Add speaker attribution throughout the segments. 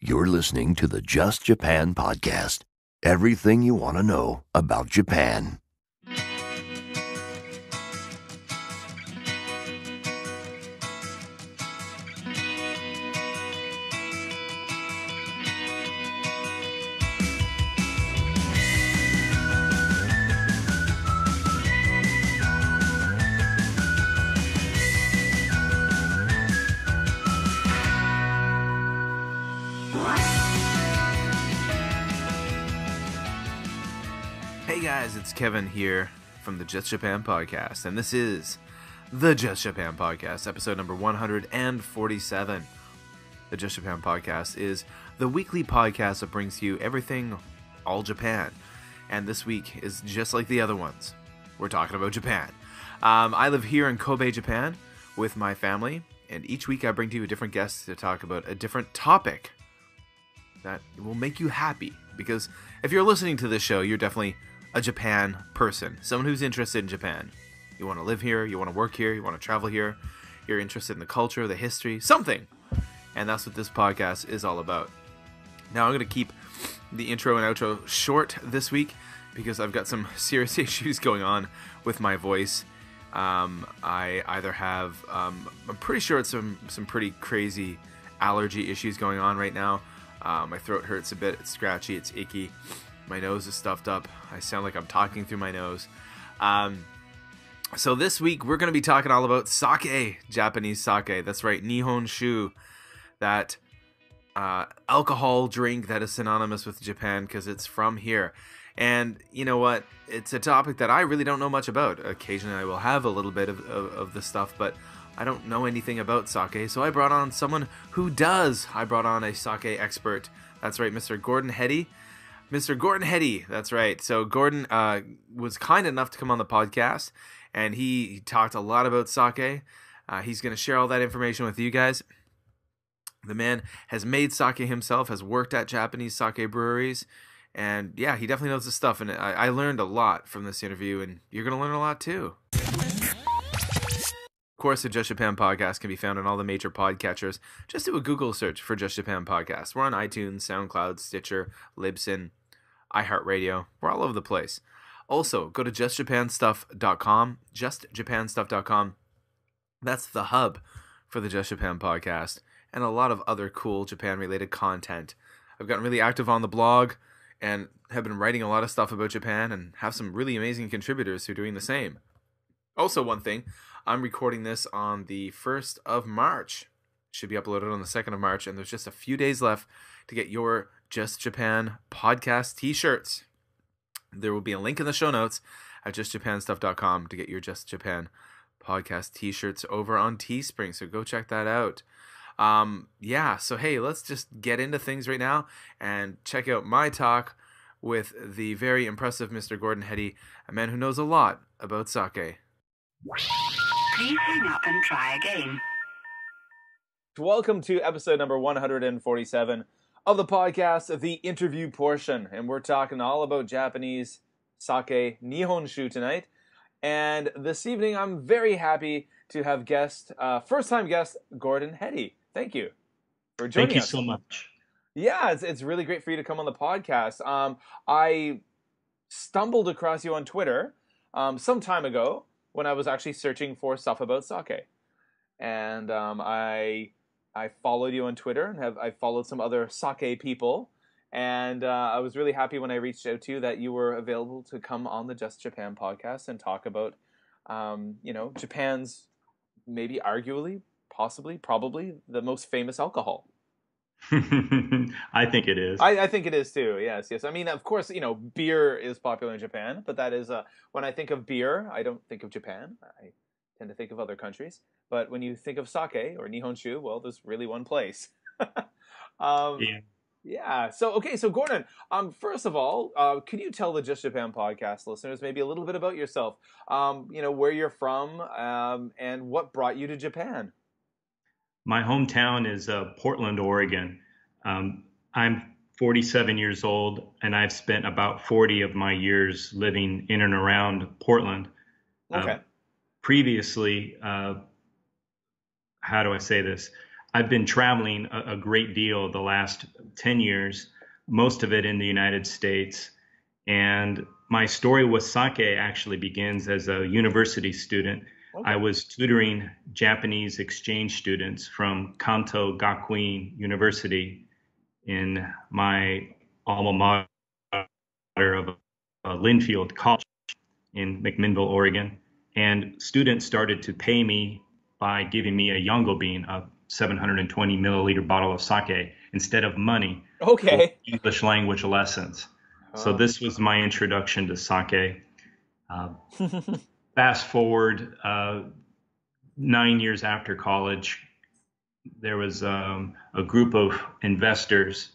Speaker 1: You're listening to the Just Japan podcast. Everything you want to know about Japan.
Speaker 2: Kevin here from the Just Japan podcast, and this is the Just Japan podcast, episode number 147. The Just Japan podcast is the weekly podcast that brings you everything all Japan, and this week is just like the other ones. We're talking about Japan. Um, I live here in Kobe, Japan, with my family, and each week I bring to you a different guest to talk about a different topic that will make you happy. Because if you're listening to this show, you're definitely a Japan person, someone who's interested in Japan. You want to live here, you want to work here, you want to travel here, you're interested in the culture, the history, something. And that's what this podcast is all about. Now, I'm going to keep the intro and outro short this week because I've got some serious issues going on with my voice. Um, I either have, um, I'm pretty sure it's some, some pretty crazy allergy issues going on right now. Uh, my throat hurts a bit, it's scratchy, it's icky. My nose is stuffed up. I sound like I'm talking through my nose. Um, so this week we're going to be talking all about sake, Japanese sake. That's right, Nihon Shu, that uh, alcohol drink that is synonymous with Japan because it's from here. And you know what? It's a topic that I really don't know much about. Occasionally I will have a little bit of, of, of the stuff, but I don't know anything about sake. So I brought on someone who does. I brought on a sake expert. That's right, Mr. Gordon Heady. Mr. Gordon Heady. That's right. So Gordon uh, was kind enough to come on the podcast, and he, he talked a lot about sake. Uh, he's going to share all that information with you guys. The man has made sake himself, has worked at Japanese sake breweries, and yeah, he definitely knows the stuff. And I, I learned a lot from this interview, and you're going to learn a lot too. Of course, the Just Japan podcast can be found on all the major podcatchers. Just do a Google search for Just Japan podcast. We're on iTunes, SoundCloud, Stitcher, Libsyn, iHeartRadio. We're all over the place. Also, go to justjapanstuff.com, justjapanstuff.com. That's the hub for the Just Japan podcast and a lot of other cool Japan related content. I've gotten really active on the blog and have been writing a lot of stuff about Japan and have some really amazing contributors who are doing the same. Also, one thing, I'm recording this on the 1st of March. Should be uploaded on the 2nd of March, and there's just a few days left to get your Just Japan podcast t shirts. There will be a link in the show notes at justjapanstuff.com to get your Just Japan podcast t shirts over on Teespring. So go check that out. Um, yeah, so hey, let's just get into things right now and check out my talk with the very impressive Mr. Gordon Heady, a man who knows a lot about sake.
Speaker 3: Please hang up and try again.
Speaker 2: Welcome to episode number 147 of the podcast, the interview portion. And we're talking all about Japanese sake Nihonshu tonight. And this evening, I'm very happy to have guest, uh, first time guest, Gordon Heady. Thank you for joining us.
Speaker 4: Thank you
Speaker 2: us.
Speaker 4: so much.
Speaker 2: Yeah, it's, it's really great for you to come on the podcast. Um, I stumbled across you on Twitter um, some time ago when I was actually searching for stuff about sake, and um, I I followed you on Twitter and have I followed some other sake people, and uh, I was really happy when I reached out to you that you were available to come on the Just Japan podcast and talk about um, you know Japan's maybe arguably, possibly, probably the most famous alcohol.
Speaker 4: I think it is.
Speaker 2: I, I think it is too. Yes, yes. I mean, of course, you know, beer is popular in Japan, but that is uh, when I think of beer, I don't think of Japan. I tend to think of other countries. But when you think of sake or nihonshu, well, there's really one place. um,
Speaker 4: yeah.
Speaker 2: yeah. So okay. So Gordon, um, first of all, uh, could you tell the Just Japan podcast listeners maybe a little bit about yourself? Um, you know, where you're from, um, and what brought you to Japan?
Speaker 4: My hometown is uh, Portland, Oregon. Um, I'm 47 years old, and I've spent about 40 of my years living in and around Portland.
Speaker 2: Okay.
Speaker 4: Uh, previously, uh, how do I say this? I've been traveling a, a great deal the last 10 years, most of it in the United States. And my story with sake actually begins as a university student.
Speaker 2: Okay.
Speaker 4: I was tutoring Japanese exchange students from Kanto Gakuin University in my alma mater of uh, Linfield College in McMinnville, Oregon. And students started to pay me by giving me a yongobin, a 720 milliliter bottle of sake, instead of money
Speaker 2: Okay.
Speaker 4: English language lessons. So
Speaker 2: Oh.
Speaker 4: this was my introduction to sake. Uh, fast forward uh, nine years after college, there was um, a group of investors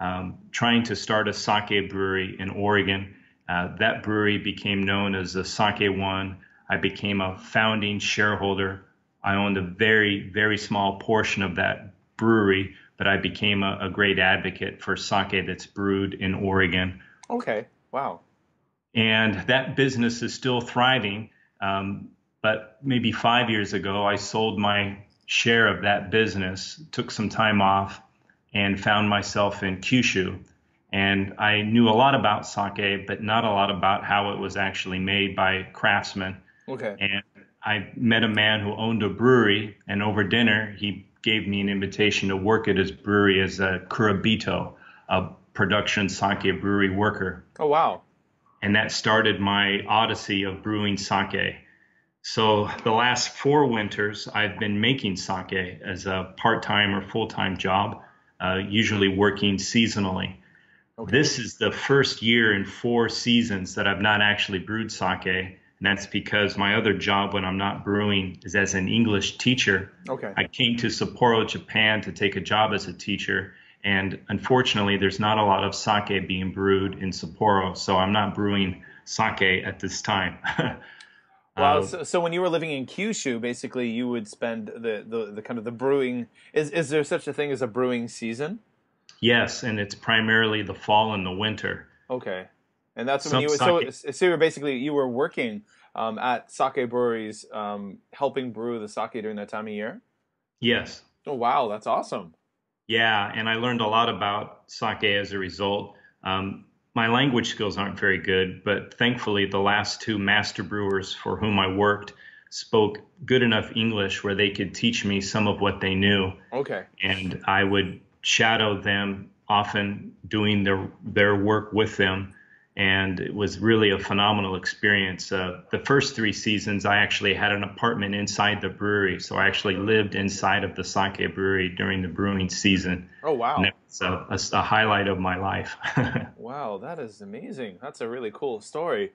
Speaker 4: um, trying to start a sake brewery in Oregon. Uh, that brewery became known as the Sake One. I became a founding shareholder. I owned a very, very small portion of that brewery, but I became a, a great advocate for sake that's brewed in Oregon
Speaker 2: Okay. Wow.
Speaker 4: and that business is still thriving. Um, but maybe five years ago, I sold my share of that business, took some time off, and found myself in Kyushu. And I knew a lot about sake, but not a lot about how it was actually made by craftsmen.
Speaker 2: Okay.
Speaker 4: And I met a man who owned a brewery, and over dinner, he gave me an invitation to work at his brewery as a kurabito, a production sake brewery worker
Speaker 2: Oh wow.
Speaker 4: and that started my odyssey of brewing sake. So the last four winters, I've been making sake as a part-time or full-time job, uh, usually working seasonally. This is the first year in four seasons that I've not actually brewed sake, and that's because my other job when I'm not brewing is as an English teacher.
Speaker 2: Okay.
Speaker 4: I came to Sapporo, Japan to take a job as a teacher. And unfortunately, there's not a lot of sake being brewed in Sapporo. So I'm not brewing sake at this time.
Speaker 2: Wow.
Speaker 4: Uh,
Speaker 2: So, so when you were living in Kyushu, basically, you would spend the, the, the kind of the brewing. Is is there such a thing as a brewing season?
Speaker 4: yes, and it's primarily the fall and the winter.
Speaker 2: Okay. And that's when
Speaker 4: Some
Speaker 2: you so so you were basically you were working um, at sake breweries, um, helping brew the sake during that time of year.
Speaker 4: Yes.
Speaker 2: Oh wow, that's awesome.
Speaker 4: Yeah, and I learned a lot about sake as a result. Um, my language skills aren't very good, but thankfully, the last two master brewers for whom I worked spoke good enough English where they could teach me some of what they knew.
Speaker 2: Okay.
Speaker 4: and I would shadow them often doing their their work with them and it was really a phenomenal experience uh, the first three seasons I actually had an apartment inside the brewery so I actually lived inside of the sake brewery during the brewing season
Speaker 2: Oh wow.
Speaker 4: and it was a, a, a highlight of my life
Speaker 2: Wow, that is amazing. That's a really cool story.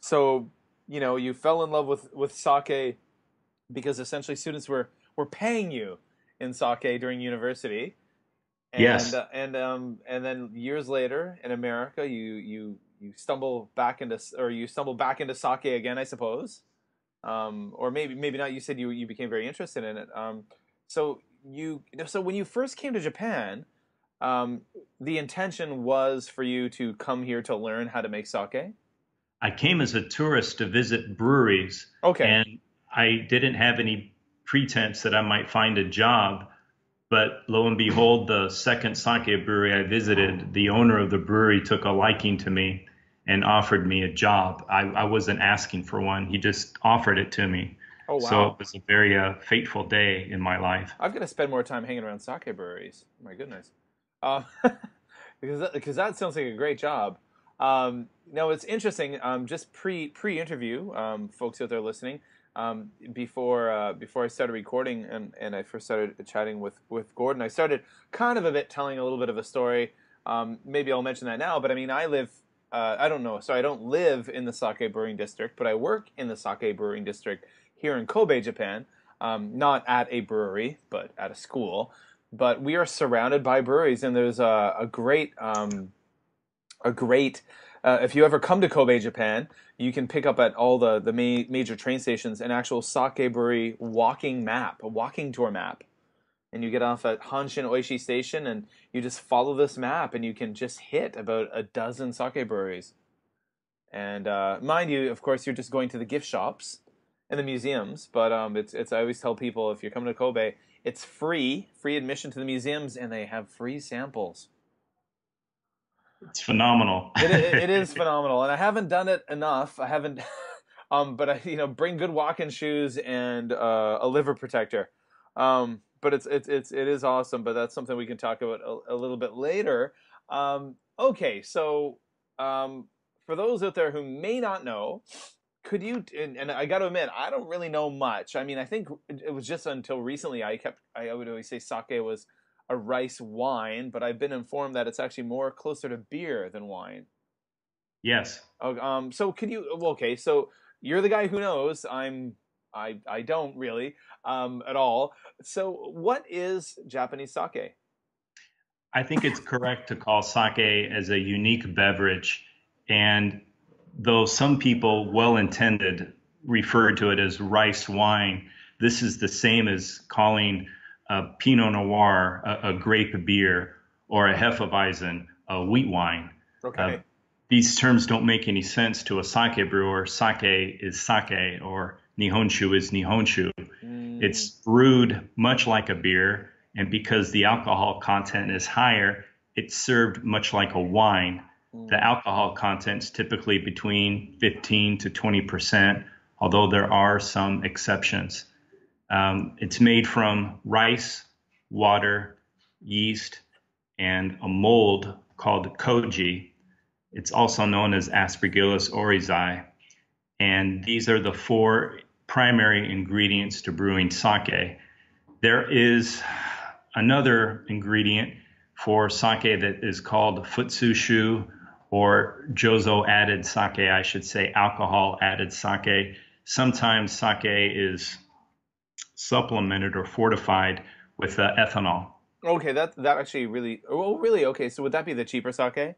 Speaker 2: So, you know, you fell in love with with sake because essentially students were were paying you in sake during university. And,
Speaker 4: Yes.
Speaker 2: uh, and um and then years later in America, you you you stumble back into or you stumble back into sake again, I suppose. Um, or maybe maybe not. You said you you became very interested in it. Um, so you so when you first came to Japan, um, the intention was for you to come here to learn how to make sake.
Speaker 4: I came as a tourist to visit breweries
Speaker 2: Okay.
Speaker 4: And I didn't have any pretense that I might find a job. But lo and behold, the second sake brewery I visited, the owner of the brewery took a liking to me and offered me a job. I, I wasn't asking for one, he just offered it to me.
Speaker 2: oh wow.
Speaker 4: So it was a very uh, fateful day in my life.
Speaker 2: I've got to spend more time hanging around sake breweries. My goodness, uh, because that, because that sounds like a great job. Um, no, it's interesting. Um, just pre pre interview, um, folks out there listening, um, before uh, before I started recording and, and I first started chatting with with Gordon, I started kind of a bit telling a little bit of a story. Um, maybe I'll mention that now, but I mean, I live. Uh, I don't know. So I don't live in the sake brewing district, but I work in the sake brewing district here in Kobe, Japan. Um, not at a brewery, but at a school. But we are surrounded by breweries, and there's a, a great, um, a great. Uh, if you ever come to Kobe, Japan, you can pick up at all the the ma- major train stations an actual sake brewery walking map, a walking tour map, and you get off at Hanshin Oishi Station, and you just follow this map, and you can just hit about a dozen sake breweries. And uh, mind you, of course, you're just going to the gift shops and the museums. But um, it's it's I always tell people if you're coming to Kobe, It's free, free admission to the museums, and they have free samples.
Speaker 4: It's phenomenal.
Speaker 2: it, it, it is phenomenal, and I haven't done it enough. I haven't, um, but I, you know, bring good walking shoes and uh, a liver protector. Um, but it's it's it's it is awesome. But that's something we can talk about a, a little bit later. Um, okay, so um, for those out there who may not know, could you? And, and I got to admit, I don't really know much. I mean, I think it was just until recently I kept I would always say sake was a rice wine, but I've been informed that it's actually more closer to beer than wine.
Speaker 4: Yes.
Speaker 2: Oh, um. So could you? Okay. So you're the guy who knows. I'm. I. I don't really. Um. At all. So what is Japanese sake?
Speaker 4: I think it's correct to call sake as a unique beverage, and though some people, well intended, refer to it as rice wine, this is the same as calling a Pinot Noir a, a grape beer or a Hefeweizen a wheat wine.
Speaker 2: Okay. Uh,
Speaker 4: these terms don't make any sense to a sake brewer. Sake is sake, or Nihonshu is Nihonshu. Mm. It's brewed much like a beer, and because the alcohol content is higher, it's served much like a wine. Mm. The alcohol content is typically between 15 to 20 percent, although there are some exceptions. Um, it's made from rice, water, yeast, and a mold called koji. It's also known as Aspergillus oryzae. And these are the four primary ingredients to brewing sake. There is another ingredient for sake that is called futsushu or jozo added sake, I should say, alcohol added sake. Sometimes sake is supplemented or fortified with uh, ethanol.
Speaker 2: Okay, that that actually really oh really okay. So would that be the cheaper sake?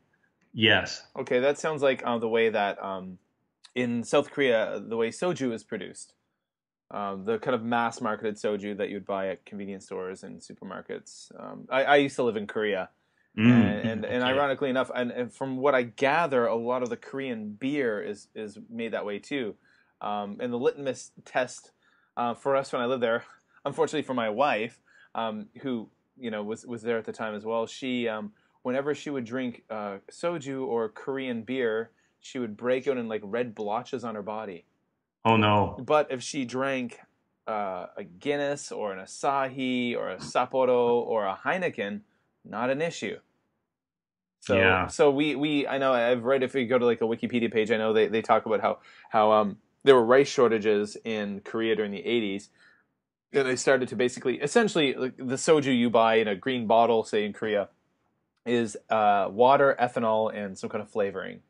Speaker 4: Yes.
Speaker 2: Okay, that sounds like uh, the way that um, in South Korea the way soju is produced. Um, the kind of mass marketed soju that you'd buy at convenience stores and supermarkets. Um, I, I, used to live in Korea, mm, and and, and ironically enough, and, and, from what I gather, a lot of the Korean beer is is made that way too. Um, and the litmus test uh, for us when I lived there, unfortunately for my wife, um, who you know was was there at the time as well, she um, whenever she would drink uh, soju or Korean beer, she would break out in like red blotches on her body.
Speaker 4: Oh no!
Speaker 2: But if she drank uh, a Guinness or an Asahi or a Sapporo or a Heineken, not an issue. So, yeah. so we, we I know I've read if you go to like a Wikipedia page, I know they, they talk about how how um there were rice shortages in Korea during the 80s. And they started to basically, essentially, the soju you buy in a green bottle, say in Korea, is uh, water, ethanol, and some kind of flavoring.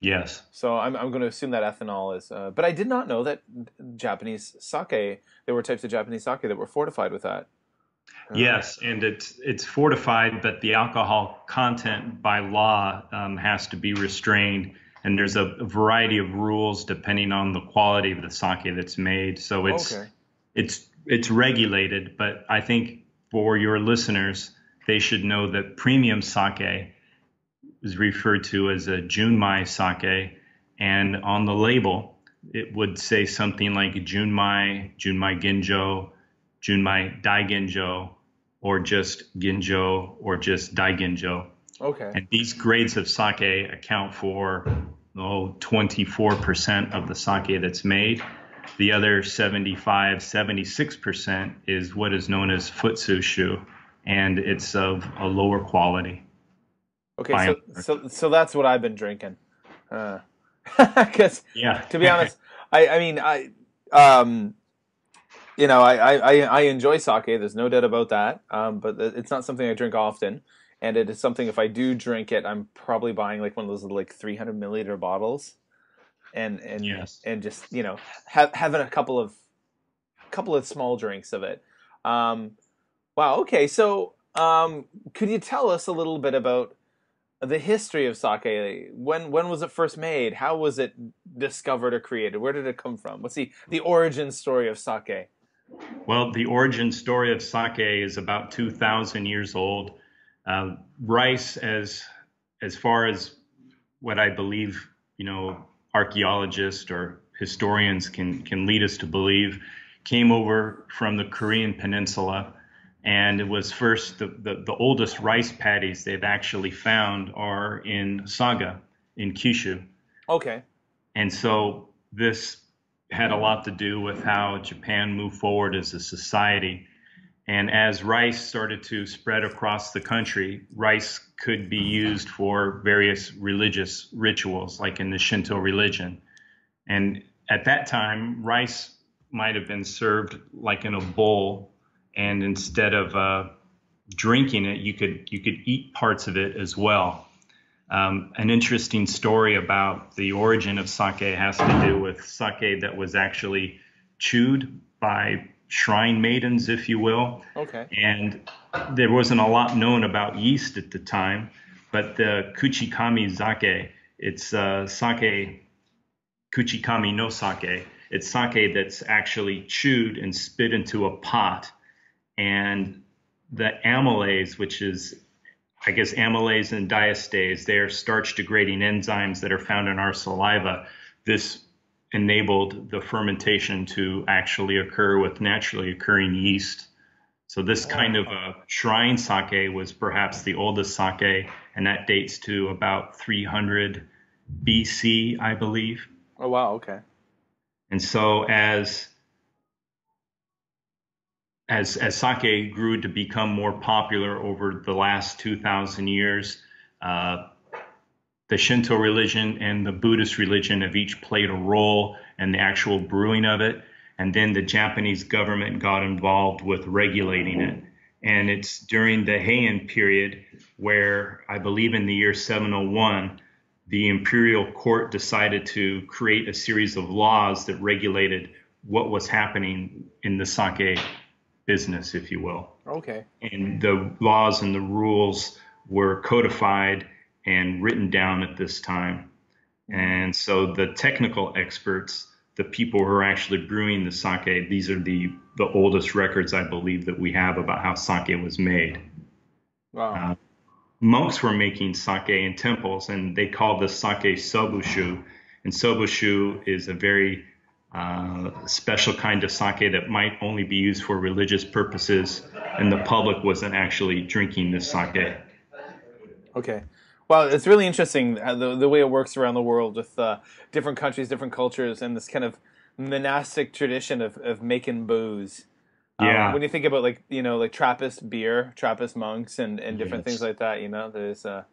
Speaker 4: Yes.
Speaker 2: So I'm I'm going to assume that ethanol is, uh, but I did not know that Japanese sake. There were types of Japanese sake that were fortified with that.
Speaker 4: Uh, yes, and it's it's fortified, but the alcohol content by law um, has to be restrained, and there's a, variety of rules depending on the quality of the sake that's made. So it's okay. it's it's regulated, but I think for your listeners, they should know that premium sake is referred to as a Junmai sake, and on the label it would say something like Junmai, Junmai Ginjo, Junmai Daiginjo, or just Ginjo, or just Daiginjo.
Speaker 2: Okay.
Speaker 4: And these grades of sake account for oh, 24% of the sake that's made. The other 75, 76% is what is known as futsushu, and it's of a lower quality.
Speaker 2: Okay, so, so so that's what I've been drinking. Because uh, yeah, to be honest, I I mean I um you know I, I I enjoy sake. There's no doubt about that. Um, but it's not something I drink often, and it is something if I do drink it, I'm probably buying like one of those like 300 milliliter bottles, and and
Speaker 4: yes.
Speaker 2: and just you know have, having a couple of couple of small drinks of it. Um, wow. Okay, so um, could you tell us a little bit about the history of sake. When when was it first made? How was it discovered or created? Where did it come from? What's the the origin story of sake?
Speaker 4: Well, the origin story of sake is about 2,000 years old. Uh, rice, as as far as what I believe, you know, archaeologists or historians can can lead us to believe, came over from the Korean Peninsula, and it was first the, the, the oldest rice paddies they've actually found are in Saga in Kyushu.
Speaker 2: Okay.
Speaker 4: And so this had a lot to do with how Japan moved forward as a society. And as rice started to spread across the country, rice could be used for various religious rituals, like in the Shinto religion. And at that time, rice might have been served like in a bowl, and instead of uh, drinking it, you could you could eat parts of it as well. Um, an interesting story about the origin of sake has to do with sake that was actually chewed by shrine maidens, if you will.
Speaker 2: Okay.
Speaker 4: And there wasn't a lot known about yeast at the time, but the kuchikami sake, it's uh, sake, kuchikami no sake. It's sake that's actually chewed and spit into a pot. And the amylase, which is I guess amylase and diastase, they are starch degrading enzymes that are found in our saliva. This enabled the fermentation to actually occur with naturally occurring yeast. So this kind of a shrine sake was perhaps the oldest sake, and that dates to about 300 BC, I believe.
Speaker 2: Oh wow, okay.
Speaker 4: And so as as as sake grew to become more popular over the last 2,000 years, uh, the Shinto religion and the Buddhist religion have each played a role in the actual brewing of it. And then the Japanese government got involved with regulating it. And it's during the Heian period where I believe in the year 701, the imperial court decided to create a series of laws that regulated what was happening in the sake business, if you will.
Speaker 2: Okay.
Speaker 4: And the laws and the rules were codified and written down at this time. And so the technical experts, the people who are actually brewing the sake, these are the, the oldest records, I believe, that we have about how sake was made.
Speaker 2: Wow.
Speaker 4: Uh, monks were making sake in temples, and they called this sake sobushu. And sobushu is a very uh, special kind of sake that might only be used for religious purposes, and the public wasn't actually drinking this sake.
Speaker 2: Okay. Well, it's really interesting the the way it works around the world with uh, different countries, different cultures, and this kind of monastic tradition of, of making booze. Um,
Speaker 4: Yeah.
Speaker 2: when you think about like you know like Trappist beer, Trappist monks, and, and different
Speaker 4: Yes.
Speaker 2: things like that, you know, there's uh,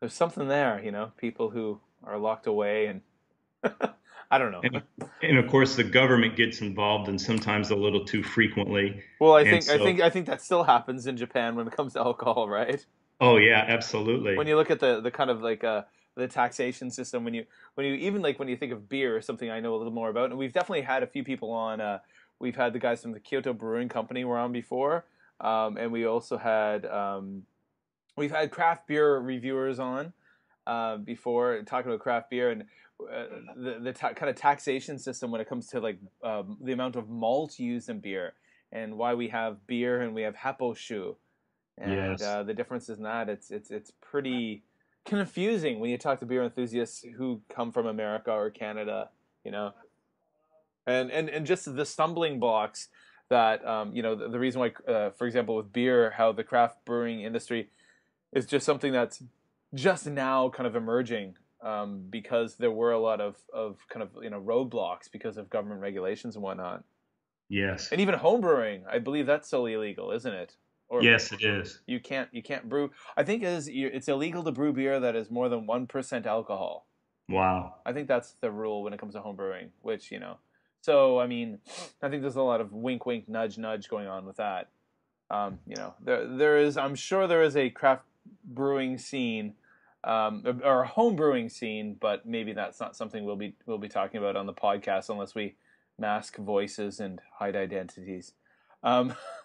Speaker 2: there's something there. You know, people who are locked away and I don't know.
Speaker 4: And, and of course, the government gets involved, and sometimes a little too frequently.
Speaker 2: Well, I think I think I think that still happens in Japan when it comes to alcohol, right?
Speaker 4: Oh yeah, absolutely.
Speaker 2: when you look at the the kind of like uh the taxation system when you when you even like when you think of beer something I know a little more about and we've definitely had a few people on uh we've had the guys from the Kyoto Brewing Company were on before um and we also had um we've had craft beer reviewers on uh before talking about craft beer and uh, the the ta- kind of taxation system when it comes to like um, the amount of malt used in beer and why we have beer and we have happoshu and
Speaker 4: Yes.
Speaker 2: uh, the difference is that it's it's it's pretty confusing when you talk to beer enthusiasts who come from America or Canada, you know, and and and just the stumbling blocks that um, you know the, the reason why, uh, for example, with beer, how the craft brewing industry is just something that's just now kind of emerging um, because there were a lot of of kind of you know roadblocks because of government regulations and whatnot,
Speaker 4: yes,
Speaker 2: and even home brewing. I believe that's still illegal, isn't it? Or
Speaker 4: yes, it is.
Speaker 2: you can't you can't brew. I think it is it's illegal to brew beer that is more than one percent alcohol.
Speaker 4: Wow.
Speaker 2: I think that's the rule when it comes to home brewing. Which you know, so I mean, I think there's a lot of wink, wink, nudge, nudge going on with that. Um, you know, there there is. I'm sure there is a craft brewing scene, um, or a home brewing scene, but maybe that's not something we'll be we'll be talking about on the podcast unless we mask voices and hide identities. Um,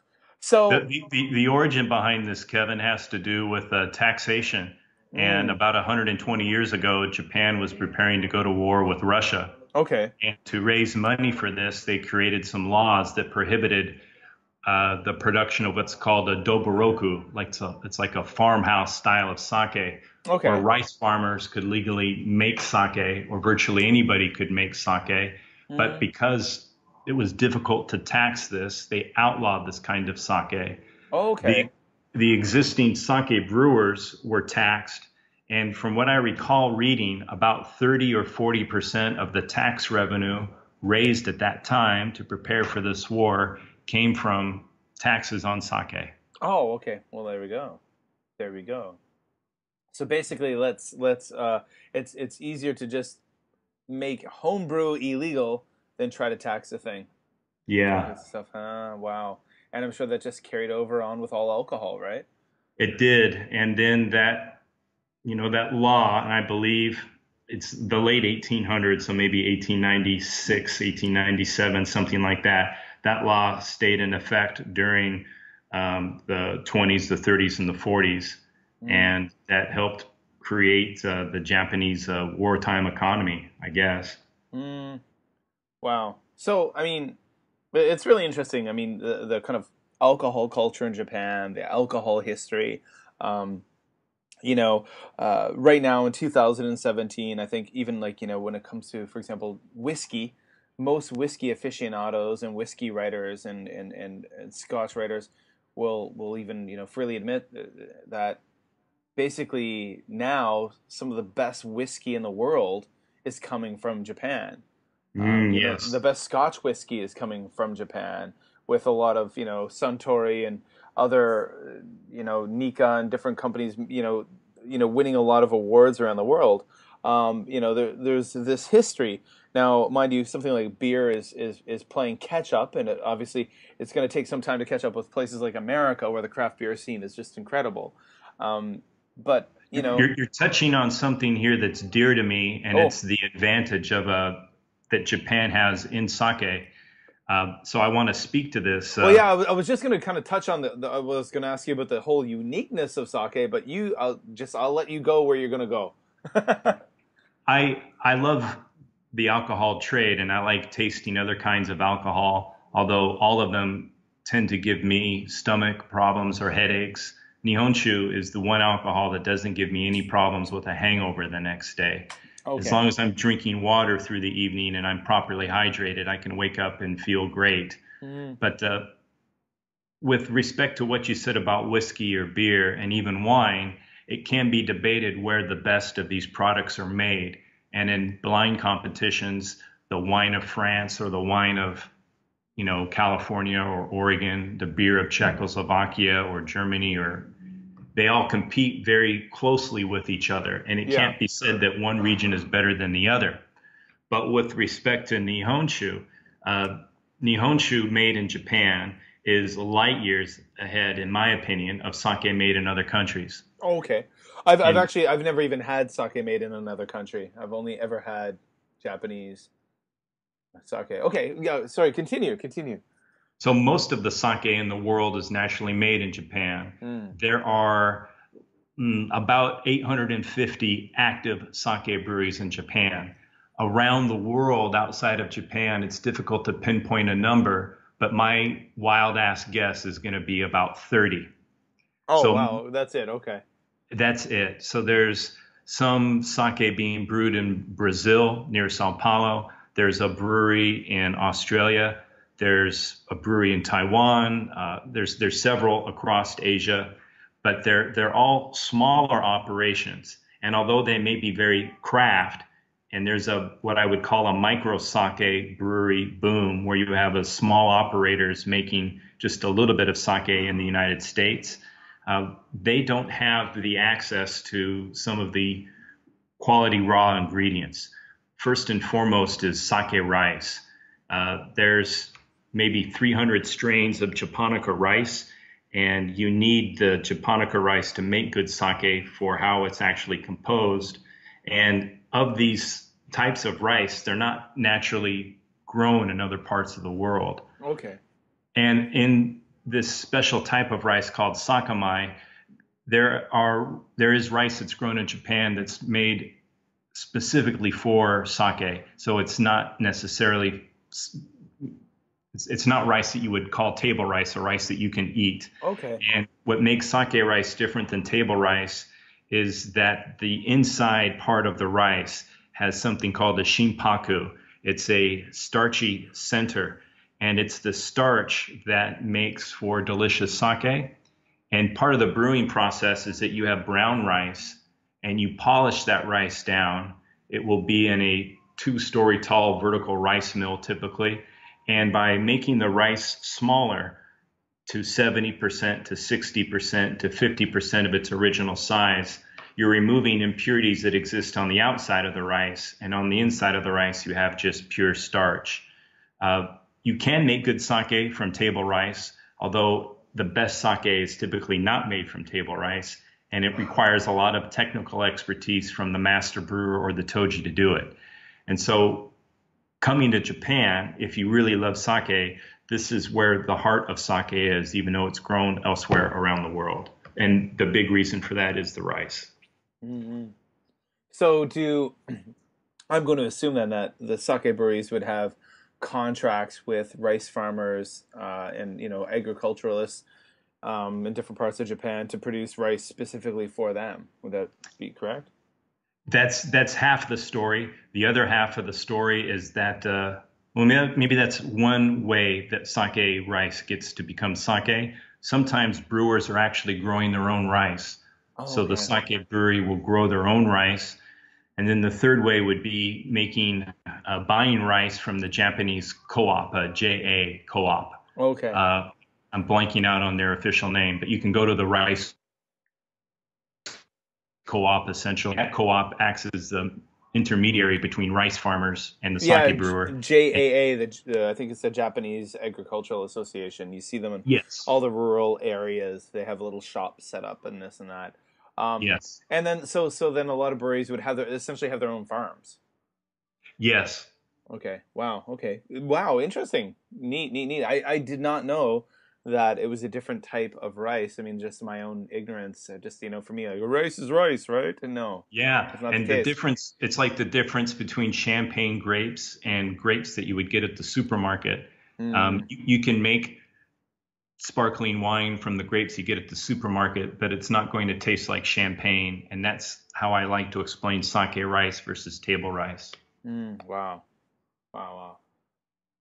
Speaker 2: so
Speaker 4: The, the, the origin behind this, Kevin, has to do with uh, taxation. And
Speaker 2: Mm.
Speaker 4: about 120 years ago, Japan was preparing to go to war with Russia.
Speaker 2: okay,
Speaker 4: And to raise money for this, they created some laws that prohibited uh, the production of what's called a doburoku, like it's, a, it's like a farmhouse style of sake,
Speaker 2: okay,
Speaker 4: where rice farmers could legally make sake, or virtually anybody could make sake.
Speaker 2: Mm.
Speaker 4: But because it was difficult to tax this, they outlawed this kind of sake.
Speaker 2: Okay.
Speaker 4: The, the existing sake brewers were taxed, and from what I recall reading, about 30 or 40 percent of the tax revenue raised at that time to prepare for this war came from taxes on sake.
Speaker 2: Oh, okay. Well, there we go. There we go. So basically, let's let's uh, it's it's easier to just make homebrew illegal than try to tax the thing.
Speaker 4: Yeah.
Speaker 2: Stuff. Huh? Wow. And I'm sure that just carried over on with all alcohol, right?
Speaker 4: It did, and then that, you know, that law, and I believe it's the late 1800s, so maybe 1896, 1897, something like that. That law stayed in effect during um, the 20s, the 30s, and the 40s, mm. and that helped create uh, the Japanese uh, wartime economy, I guess.
Speaker 2: Mm. Wow. So, I mean, it's really interesting. I mean, the, the kind of alcohol culture in Japan, the alcohol history. Um, you know, uh, right now in 2017, I think even like, you know, when it comes to, for example, whiskey, most whiskey aficionados and whiskey writers and, and, and, and Scotch writers will, will even, you know, freely admit that basically now some of the best whiskey in the world is coming from Japan.
Speaker 4: Mm, um, yes.
Speaker 2: the best Scotch whiskey is coming from Japan with a lot of, you know, Suntory and other, you know, Nikka and different companies, you know, you know, winning a lot of awards around the world. Um, you know, there, there's this history. Now, mind you, something like beer is, is, is playing catch up, and it, obviously it's going to take some time to catch up with places like America, where the craft beer scene is just incredible. Um, but you know,
Speaker 4: you're, you're, touching on something here that's dear to me, and oh. it's the advantage of a that Japan has in sake. Um, so I want to speak to this.
Speaker 2: Uh, well, yeah, I was just going to kind of touch on the, the I was going to ask you about the whole uniqueness of sake, but you, I'll just I'll let you go where you're going to go.
Speaker 4: I I love the alcohol trade, and I like tasting other kinds of alcohol. Although all of them tend to give me stomach problems or headaches. Nihonshu is the one alcohol that doesn't give me any problems with a hangover the next day. Okay. As long as I'm drinking water through the evening and I'm properly hydrated, I can wake up and feel great. Mm. But uh, with respect to what you said about whiskey or beer and even wine, it can be debated where the best of these products are made. And in blind competitions, the wine of France or the wine of you know California or Oregon, the beer of Czechoslovakia or Germany or they all compete very closely with each other, and it yeah. can't be said that one region is better than the other. But with respect to Nihonshu, uh, Nihonshu made in Japan is light years ahead, in my opinion, of sake made in other countries.
Speaker 2: Oh, okay. I've, and, I've actually I've never even had sake made in another country. I've only ever had Japanese sake. Okay, yeah. Sorry. Continue. Continue.
Speaker 4: So most of the sake in the world is naturally made in Japan. Mm. There are mm, about 850 active sake breweries in Japan. Around the world outside of Japan, it's difficult to pinpoint a number, but my wild ass guess is going to be about 30.
Speaker 2: Oh, so, wow. That's it. Okay.
Speaker 4: That's it. So there's some sake being brewed in Brazil near Sao Paulo. There's a brewery in Australia there's a brewery in Taiwan. Uh, there's there's several across Asia, but they're they're all smaller operations. And although they may be very craft, and there's a what I would call a micro sake brewery boom, where you have a small operators making just a little bit of sake in the United States. Uh, they don't have the access to some of the quality raw ingredients. First and foremost is sake rice. Uh, there's maybe 300 strains of japonica rice and you need the japonica rice to make good sake for how it's actually composed. And of these types of rice they're not naturally grown in other parts of the world.
Speaker 2: Okay.
Speaker 4: And in this special type of rice called sakamai there are there is rice that's grown in Japan that's made specifically for sake. So it's not necessarily it's, it's not rice that you would call table rice or rice that you can eat.
Speaker 2: Okay.
Speaker 4: And what makes sake rice different than table rice is that the inside part of the rice has something called a shinpaku. It's a starchy center. and it's the starch that makes for delicious sake. And part of the brewing process is that you have brown rice and you polish that rice down. It will be in a two story tall vertical rice mill typically. And by making the rice smaller to 70% to 60% to 50% of its original size, you're removing impurities that exist on the outside of the rice. And on the inside of the rice, you have just pure starch. Uh, you can make good sake from table rice, although the best sake is typically not made from table rice, and it requires a lot of technical expertise from the master brewer or the toji to do it. And so, coming to Japan, if you really love sake, this is where the heart of sake is, even though it's grown elsewhere around the world. And the big reason for that is the rice.
Speaker 2: Mm-hmm. So, do I'm going to assume then that the sake breweries would have contracts with rice farmers uh, and you know agriculturalists um, in different parts of Japan to produce rice specifically for them. Would that be correct?
Speaker 4: That's that's half the story. The other half of the story is that uh, well maybe that's one way that sake rice gets to become sake. Sometimes brewers are actually growing their own rice. Oh, so okay. the sake brewery will grow their own rice and then the third way would be making uh, buying rice from the Japanese co-op, uh, JA co-op.
Speaker 2: Okay.
Speaker 4: Uh, I'm blanking out on their official name, but you can go to the rice co-op essentially. That co-op acts as the intermediary between rice farmers and the sake
Speaker 2: yeah,
Speaker 4: brewer.
Speaker 2: JAA, the, uh, I think it's the Japanese Agricultural Association. You see them in
Speaker 4: yes.
Speaker 2: all the rural areas. They have little shops set up and this and that.
Speaker 4: Um, yes.
Speaker 2: And then so so then a lot of breweries would have their essentially have their own farms.
Speaker 4: Yes.
Speaker 2: Okay. Wow. Okay. Wow. Interesting. Neat. Neat. Neat. I I did not know that it was a different type of rice. I mean, just my own ignorance. Just you know, for me, like rice is rice, right? And no.
Speaker 4: Yeah. And the, the difference, it's like the difference between champagne grapes and grapes that you would get at the supermarket. Mm. Um, you, you can make sparkling wine from the grapes you get at the supermarket, but it's not going to taste like champagne. And that's how I like to explain sake rice versus table rice.
Speaker 2: Mm, wow. Wow, wow.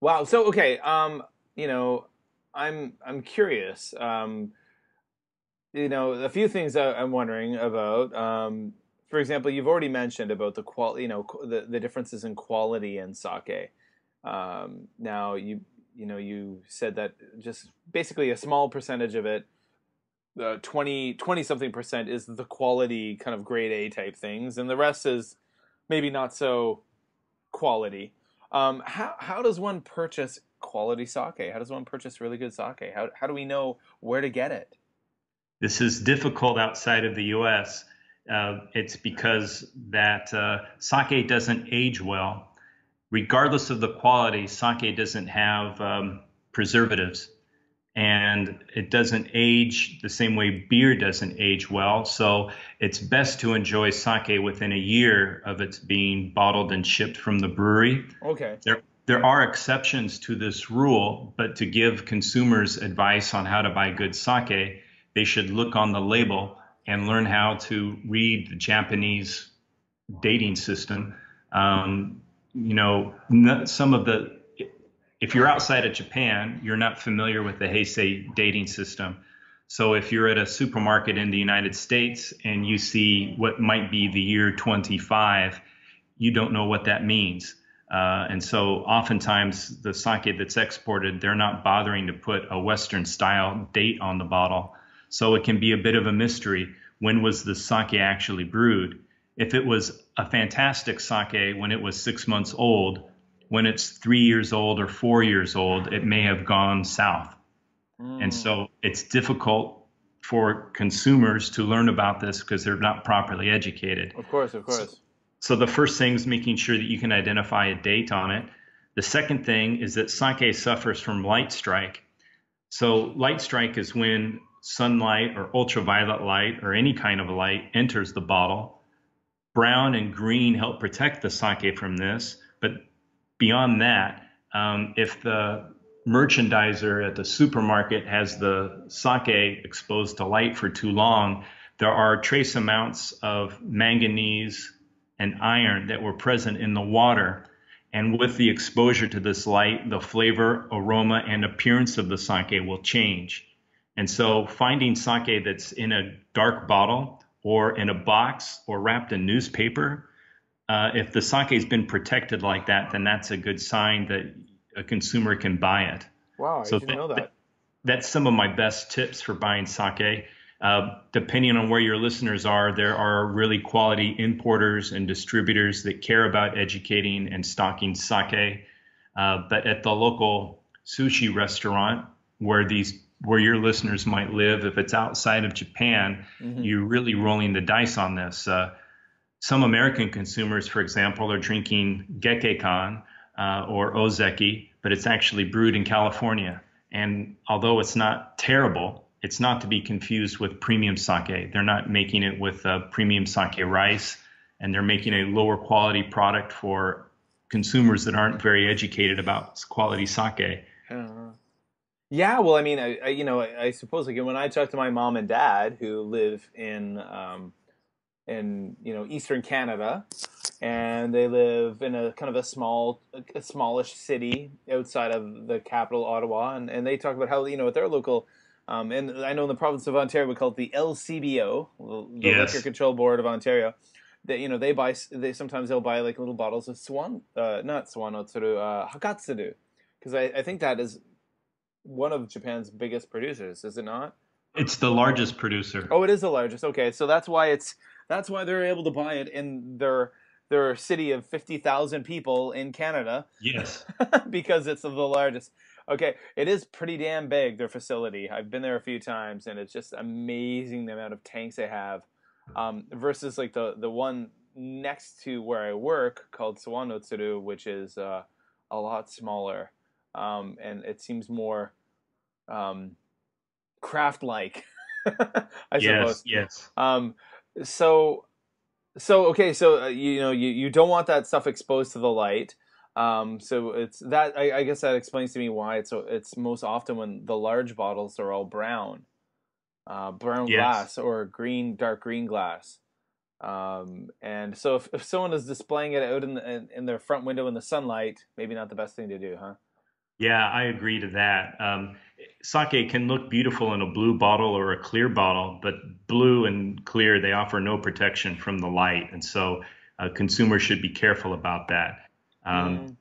Speaker 2: Wow. So okay, um, you know, I'm I'm curious. Um, you know, a few things I'm wondering about. Um, for example, you've already mentioned about the quality, you know, the, the differences in quality in sake. Um, now you you know you said that just basically a small percentage of it uh, 20 20 something percent is the quality kind of grade a type things and the rest is maybe not so quality um, how, how does one purchase quality sake how does one purchase really good sake how, how do we know where to get it
Speaker 4: this is difficult outside of the us uh, it's because that uh, sake doesn't age well regardless of the quality, sake doesn't have um, preservatives and it doesn't age the same way beer doesn't age well. So it's best to enjoy sake within a year of its being bottled and shipped from the brewery.
Speaker 2: Okay.
Speaker 4: There, there are exceptions to this rule, but to give consumers advice on how to buy good sake, they should look on the label and learn how to read the Japanese dating system. Um, you know, some of the, if you're outside of Japan, you're not familiar with the Heisei dating system. So if you're at a supermarket in the United States and you see what might be the year 25, you don't know what that means. Uh, and so oftentimes the sake that's exported, they're not bothering to put a Western style date on the bottle. So it can be a bit of a mystery. When was the sake actually brewed? if it was a fantastic sake when it was six months old, when it's three years old or four years old, it may have gone south. Mm. And so it's difficult for consumers to learn about this because they're not properly educated.
Speaker 2: Of course, of course.
Speaker 4: So, so the first thing is making sure that you can identify a date on it. The second thing is that sake suffers from light strike. So light strike is when sunlight or ultraviolet light or any kind of light enters the bottle brown and green help protect the sake from this. But beyond that, um, if the merchandiser at the supermarket has the sake exposed to light for too long, there are trace amounts of manganese and iron that were present in the water. And with the exposure to this light, the flavor, aroma, and appearance of the sake will change. And so finding sake that's in a dark bottle or in a box or wrapped in newspaper, uh, if the sake has been protected like that, then that's a good sign that a consumer can buy it.
Speaker 2: Wow, I so didn't know that.
Speaker 4: That's some of my best tips for buying sake. Uh, depending on where your listeners are, there are really quality importers and distributors that care about educating and stocking sake. Uh, but at the local sushi restaurant where these where your listeners might live, if it's outside of Japan, mm-hmm. you're really rolling the dice on this. Uh, some American consumers, for example, are drinking Gekkeikan uh, or Ozeki, but it's actually brewed in California. And although it's not terrible, it's not to be confused with premium sake. They're not making it with uh, premium sake rice, and they're making a lower quality product for consumers that aren't very educated about quality sake. Uh,
Speaker 2: yeah, well, I mean, I, I you know, I, I, suppose like when I talk to my mom and dad who live in um, in you know eastern Canada, and they live in a kind of a small, a smallish city outside of the capital, Ottawa, and, and they talk about how you know at their local. Um, and I know in the province of Ontario we call it the LCBO, the yes. Liquor Control Board of Ontario. That you know they buy, they sometimes they'll buy like little bottles of swan, uh, not swan otsuru, uh, Hakutsuru, because I, I think that is one of Japan's biggest producers, is it not?
Speaker 4: It's the largest producer.
Speaker 2: Oh, it is the largest. Okay, so that's why it's that's why they're able to buy it in their their city of fifty thousand people in Canada.
Speaker 4: Yes,
Speaker 2: because it's the largest. Okay, it is pretty damn big. Their facility. I've been there a few times, and it's just amazing the amount of tanks they have. Um, versus like the the one next to where I work called Sawanotsuru, which is uh, a lot smaller um, and it seems more um, craft-like. I
Speaker 4: yes,
Speaker 2: suppose.
Speaker 4: Yes.
Speaker 2: Um, so, so okay, so uh, you know you, you don't want that stuff exposed to the light. Um, so it's that I, I, guess that explains to me why it's it's most often when the large bottles are all brown, uh, brown yes. glass or green dark green glass. Um, and so if, if someone is displaying it out in, the, in, in their front window in the sunlight, maybe not the best thing to do, huh?
Speaker 4: Yeah, I agree to that. Um, sake can look beautiful in a blue bottle or a clear bottle, but blue and clear, they offer no protection from the light. And so uh, consumers should be careful about that. Um,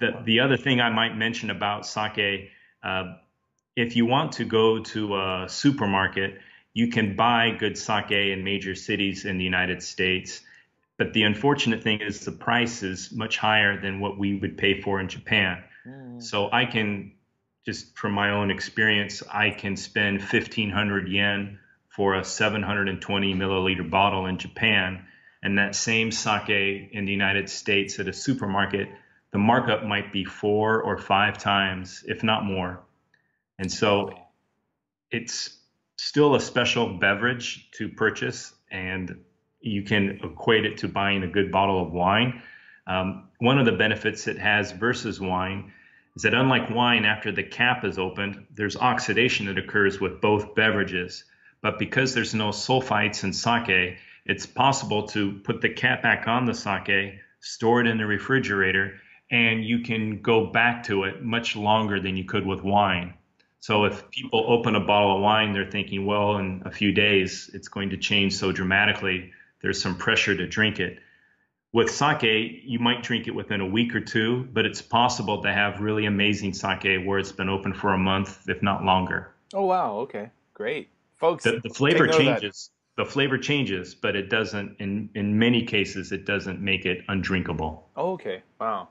Speaker 4: the, the other thing I might mention about sake, uh, if you want to go to a supermarket, you can buy good sake in major cities in the United States. But the unfortunate thing is the price is much higher than what we would pay for in Japan. Mm. So I can just from my own experience, I can spend 1500 yen for a 720 milliliter bottle in Japan. And that same sake in the United States at a supermarket, the markup might be four or five times, if not more. And so it's still a special beverage to purchase, and you can equate it to buying a good bottle of wine. Um, one of the benefits it has versus wine is that unlike wine, after the cap is opened, there's oxidation that occurs with both beverages. But because there's no sulfites in sake, it's possible to put the cap back on the sake, store it in the refrigerator, and you can go back to it much longer than you could with wine. So if people open a bottle of wine, they're thinking, well, in a few days, it's going to change so dramatically. There's some pressure to drink it with sake, you might drink it within a week or two, but it's possible to have really amazing sake where it's been open for a month, if not longer.
Speaker 2: Oh wow! Okay, great, folks.
Speaker 4: The, the flavor changes. The flavor changes, but it doesn't. In in many cases, it doesn't make it undrinkable.
Speaker 2: Oh, okay. Wow.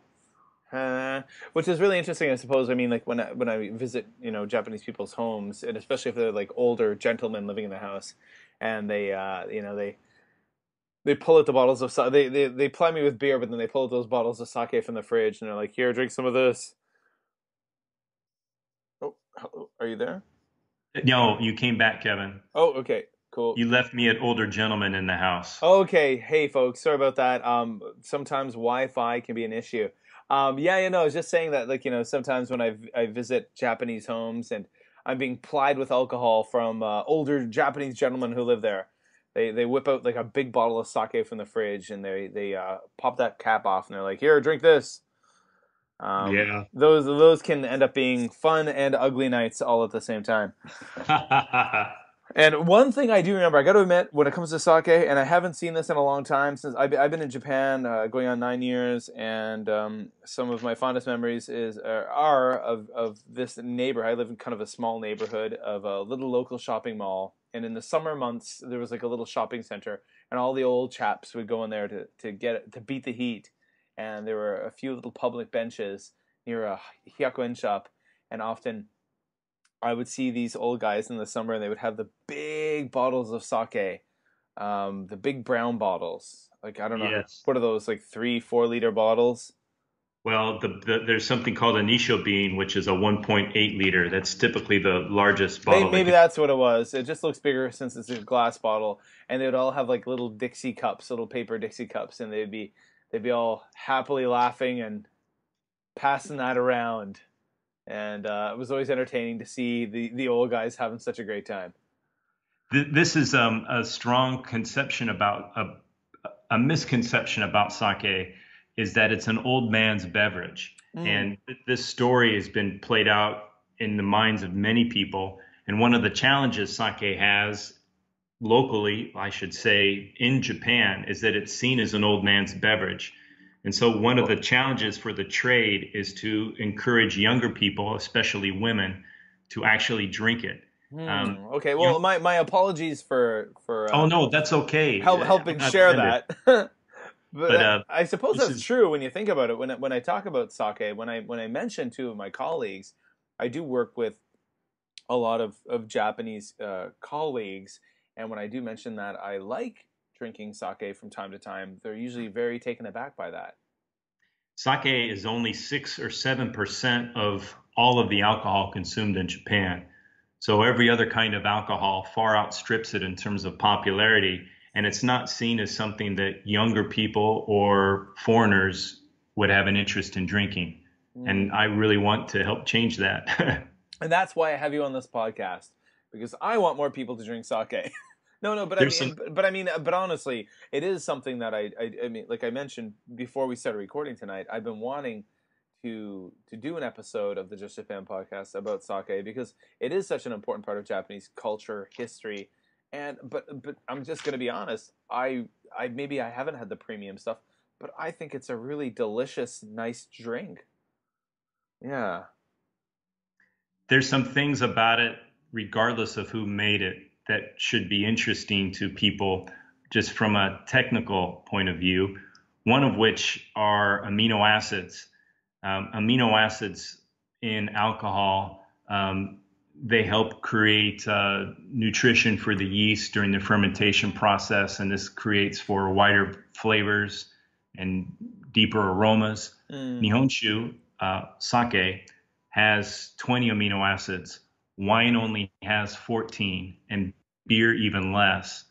Speaker 2: Uh, which is really interesting, I suppose. I mean, like when I, when I visit, you know, Japanese people's homes, and especially if they're like older gentlemen living in the house, and they, uh, you know, they they pull out the bottles of sake. They, they they ply me with beer, but then they pull out those bottles of sake from the fridge, and they're like, "Here, drink some of this." Oh, are you there?
Speaker 4: No, you came back, Kevin.
Speaker 2: Oh, okay, cool.
Speaker 4: You left me at older gentlemen in the house.
Speaker 2: Okay, hey folks, sorry about that. Um, sometimes Wi-Fi can be an issue. Um, yeah, you know, I was just saying that, like, you know, sometimes when I I visit Japanese homes and I'm being plied with alcohol from uh, older Japanese gentlemen who live there they they whip out like a big bottle of sake from the fridge and they they uh, pop that cap off and they're like, "Here, drink this." Um,
Speaker 4: yeah.
Speaker 2: those those can end up being fun and ugly nights all at the same time. And one thing I do remember, I got to admit, when it comes to sake, and I haven't seen this in a long time since I've, I've been in Japan, uh, going on nine years, and um, some of my fondest memories is uh, are of of this neighbor. I live in kind of a small neighborhood of a little local shopping mall, and in the summer months there was like a little shopping center, and all the old chaps would go in there to to get to beat the heat, and there were a few little public benches near a hyakuen shop, and often I would see these old guys in the summer, and they would have the big bottles of sake, um, the big brown bottles. Like I don't know,
Speaker 4: Yes.
Speaker 2: what are those? Like three, four liter bottles.
Speaker 4: Well, the, the, there's something called a isshobin, which is a 1.8 liter. That's typically the largest bottle.
Speaker 2: maybe
Speaker 4: that
Speaker 2: that's what it was. It just looks bigger since it's a glass bottle, and they would all have like little Dixie cups, little paper Dixie cups, and they'd be they'd be all happily laughing and passing that around. And uh, it was always entertaining to see the, the old guys having such a great time.
Speaker 4: This is um, a strong conception about a, a misconception about sake is that it's an old man's beverage,
Speaker 2: Mm.
Speaker 4: and this story has been played out in the minds of many people. And one of the challenges sake has locally, I should say, in Japan, is that it's seen as an old man's beverage. And so, one of the challenges for the trade is to encourage younger people, especially women, to actually drink it. Um,
Speaker 2: Hmm, okay, well,
Speaker 4: you-
Speaker 2: my, my apologies for for uh,
Speaker 4: Oh no, that's okay.
Speaker 2: help,
Speaker 4: Uh,
Speaker 2: helping share that. but
Speaker 4: But, uh,
Speaker 2: I suppose that's
Speaker 4: is-
Speaker 2: true when you think about it. When I, when I talk about sake, when I when I mention two of my colleagues, I do work with a lot of of Japanese uh, colleagues, and when I do mention that I like drinking sake from time to time, they're usually very taken aback by that.
Speaker 4: Sake is only six or seven percent of all of the alcohol consumed in Japan. So every other kind of alcohol far outstrips it in terms of popularity, and it's not seen as something that younger people or foreigners would have an interest in drinking.
Speaker 2: Hmm.
Speaker 4: And I really want to help change that.
Speaker 2: And that's why I have you on this podcast because I want more people to drink sake. no, no, but
Speaker 4: There's
Speaker 2: I mean,
Speaker 4: some-
Speaker 2: but, I mean, uh, but honestly, it is something that I, I, I mean, like I mentioned before we started recording tonight, I've been wanting to to do an episode of the Just Japan podcast about sake because it is such an important part of Japanese culture, history, and but but I'm just gonna be honest, I I maybe I haven't had the premium stuff, but I think it's a really delicious, nice drink. Yeah.
Speaker 4: there's some things about it, regardless of who made it, that should be interesting to people just from a technical point of view. One of which are amino acids. Um, amino acids in alcohol, um, they help create uh, nutrition for the yeast during the fermentation process, and this creates for wider flavors and deeper aromas.
Speaker 2: Mm.
Speaker 4: Nihonshu, uh, sake, has 20 amino acids. Wine only has 14, and beer even less.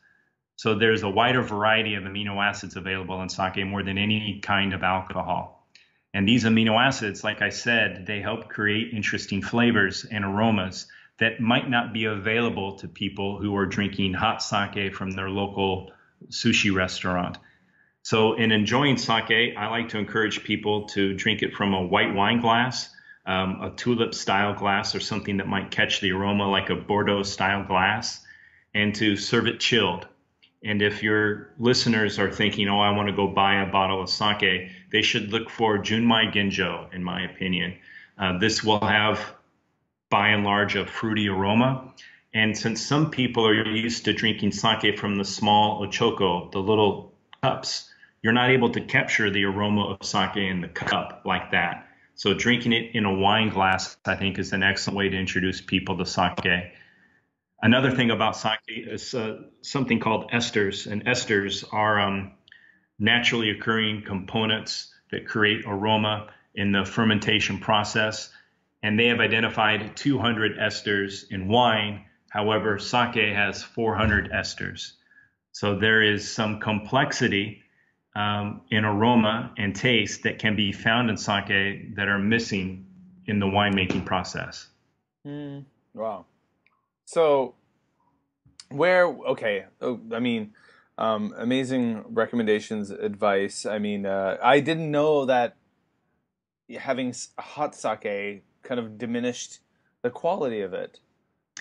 Speaker 4: So there's a wider variety of amino acids available in sake more than any kind of alcohol. And these amino acids, like I said, they help create interesting flavors and aromas that might not be available to people who are drinking hot sake from their local sushi restaurant. So, in enjoying sake, I like to encourage people to drink it from a white wine glass, um, a tulip style glass, or something that might catch the aroma like a Bordeaux style glass, and to serve it chilled. And if your listeners are thinking, oh, I want to go buy a bottle of sake, they should look for Junmai Ginjo, in my opinion. Uh, this will have, by and large, a fruity aroma. And since some people are used to drinking sake from the small ochoko, the little cups, you're not able to capture the aroma of sake in the cup like that. So drinking it in a wine glass, I think, is an excellent way to introduce people to sake. Another thing about sake is uh, something called esters, and esters are um, naturally occurring components that create aroma in the fermentation process. And they have identified 200 esters in wine. However, sake has 400 esters. So there is some complexity um, in aroma and taste that can be found in sake that are missing in the winemaking process.
Speaker 2: Mm, wow. So, where? Okay. Oh, I mean, um, amazing recommendations, advice. I mean, uh, I didn't know that having hot sake kind of diminished the quality of it.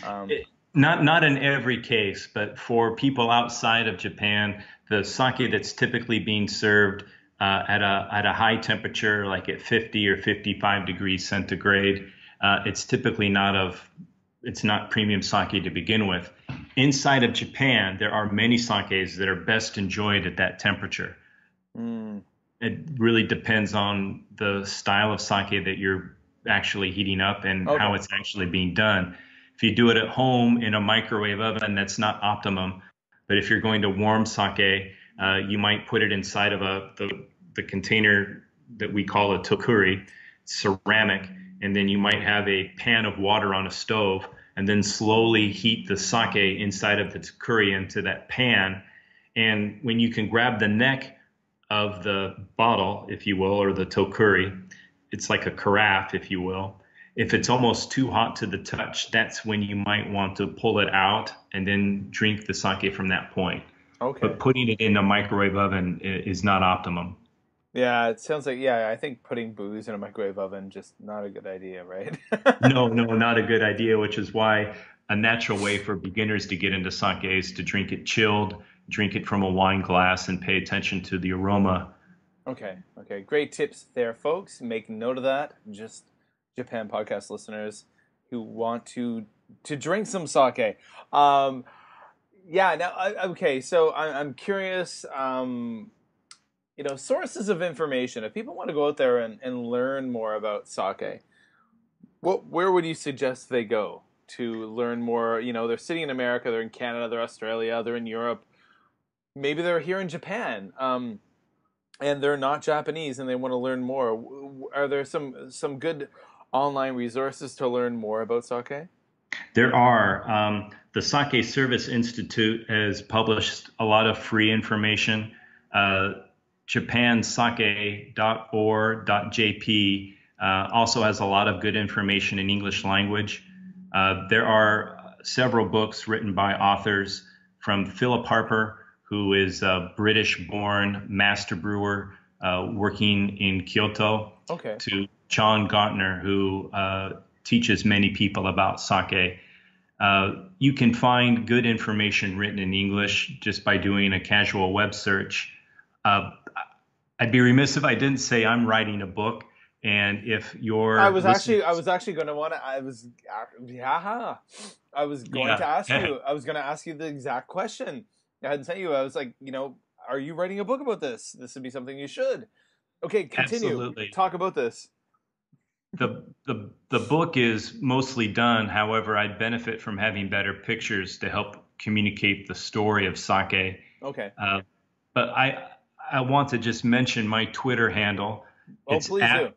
Speaker 2: Um,
Speaker 4: It- Not not in every case, but for people outside of Japan, the sake that's typically being served uh, at a at a high temperature, like at 50 or 55 degrees centigrade, uh, it's typically not of it's not premium sake to begin with. Inside of Japan, there are many sakes that are best enjoyed at that temperature.
Speaker 2: mm,
Speaker 4: It really depends on the style of sake that you're actually heating up and
Speaker 2: Okay.
Speaker 4: how it's actually being done. If you do it at home in a microwave oven, that's not optimum. But if you're going to warm sake, uh, you might put it inside of a the, the container that we call a tokuri, ceramic, and then you might have a pan of water on a stove, and then slowly heat the sake inside of the tokuri into that pan. And when you can grab the neck of the bottle, if you will, or the tokuri, it's like a carafe, if you will. If it's almost too hot to the touch, that's when you might want to pull it out and then drink the sake from that point.
Speaker 2: okay.
Speaker 4: But putting it in a microwave oven is not optimum.
Speaker 2: Yeah, it sounds like yeah. I think putting booze in a microwave oven just not a good idea, right?
Speaker 4: No, no, not a good idea, which is why a natural way for beginners to get into sake is to drink it chilled, drink it from a wine glass, and pay attention to the aroma.
Speaker 2: Okay, okay, great tips there, folks. Make note of that. Just Japan podcast listeners who want to to drink some sake. Um, yeah. Now, okay. So I, I'm curious. Um, you know, sources of information. If people want to go out there and, and learn more about sake, what where would you suggest they go to learn more? You know, they're sitting in America, they're in Canada, they're Australia, they're in Europe. Maybe they're here in Japan. Um, and they're not Japanese and they want to learn more. Are there some some good online resources to learn more about sake?
Speaker 4: There are. Um, the Sake Service Institute has published a lot of free information. Uh, japansake.or.jp uh, also has a lot of good information in English language. Uh, there are several books written by authors from Philip Harper, who is a British born master brewer uh, working in Kyoto
Speaker 2: Okay.
Speaker 4: to John Gauntner, who uh, teaches many people about sake. Uh, you can find good information written in English just by doing a casual web search. Uh, I'd be remiss if I didn't say I'm writing a book, and if you're
Speaker 2: I was actually I was actually going to want to I was yeah I was going
Speaker 4: Yeah.
Speaker 2: to ask you I was going to ask you the exact question. I hadn't sent you. I was like, you know, are you writing a book about this? This would be something you should. Okay, continue.
Speaker 4: Absolutely.
Speaker 2: Talk about this.
Speaker 4: the the the book is mostly done. However, I'd benefit from having better pictures to help communicate the story of sake.
Speaker 2: Okay.
Speaker 4: Uh, but I I want to just mention my Twitter handle.
Speaker 2: Oh,
Speaker 4: It's
Speaker 2: please
Speaker 4: at-
Speaker 2: do.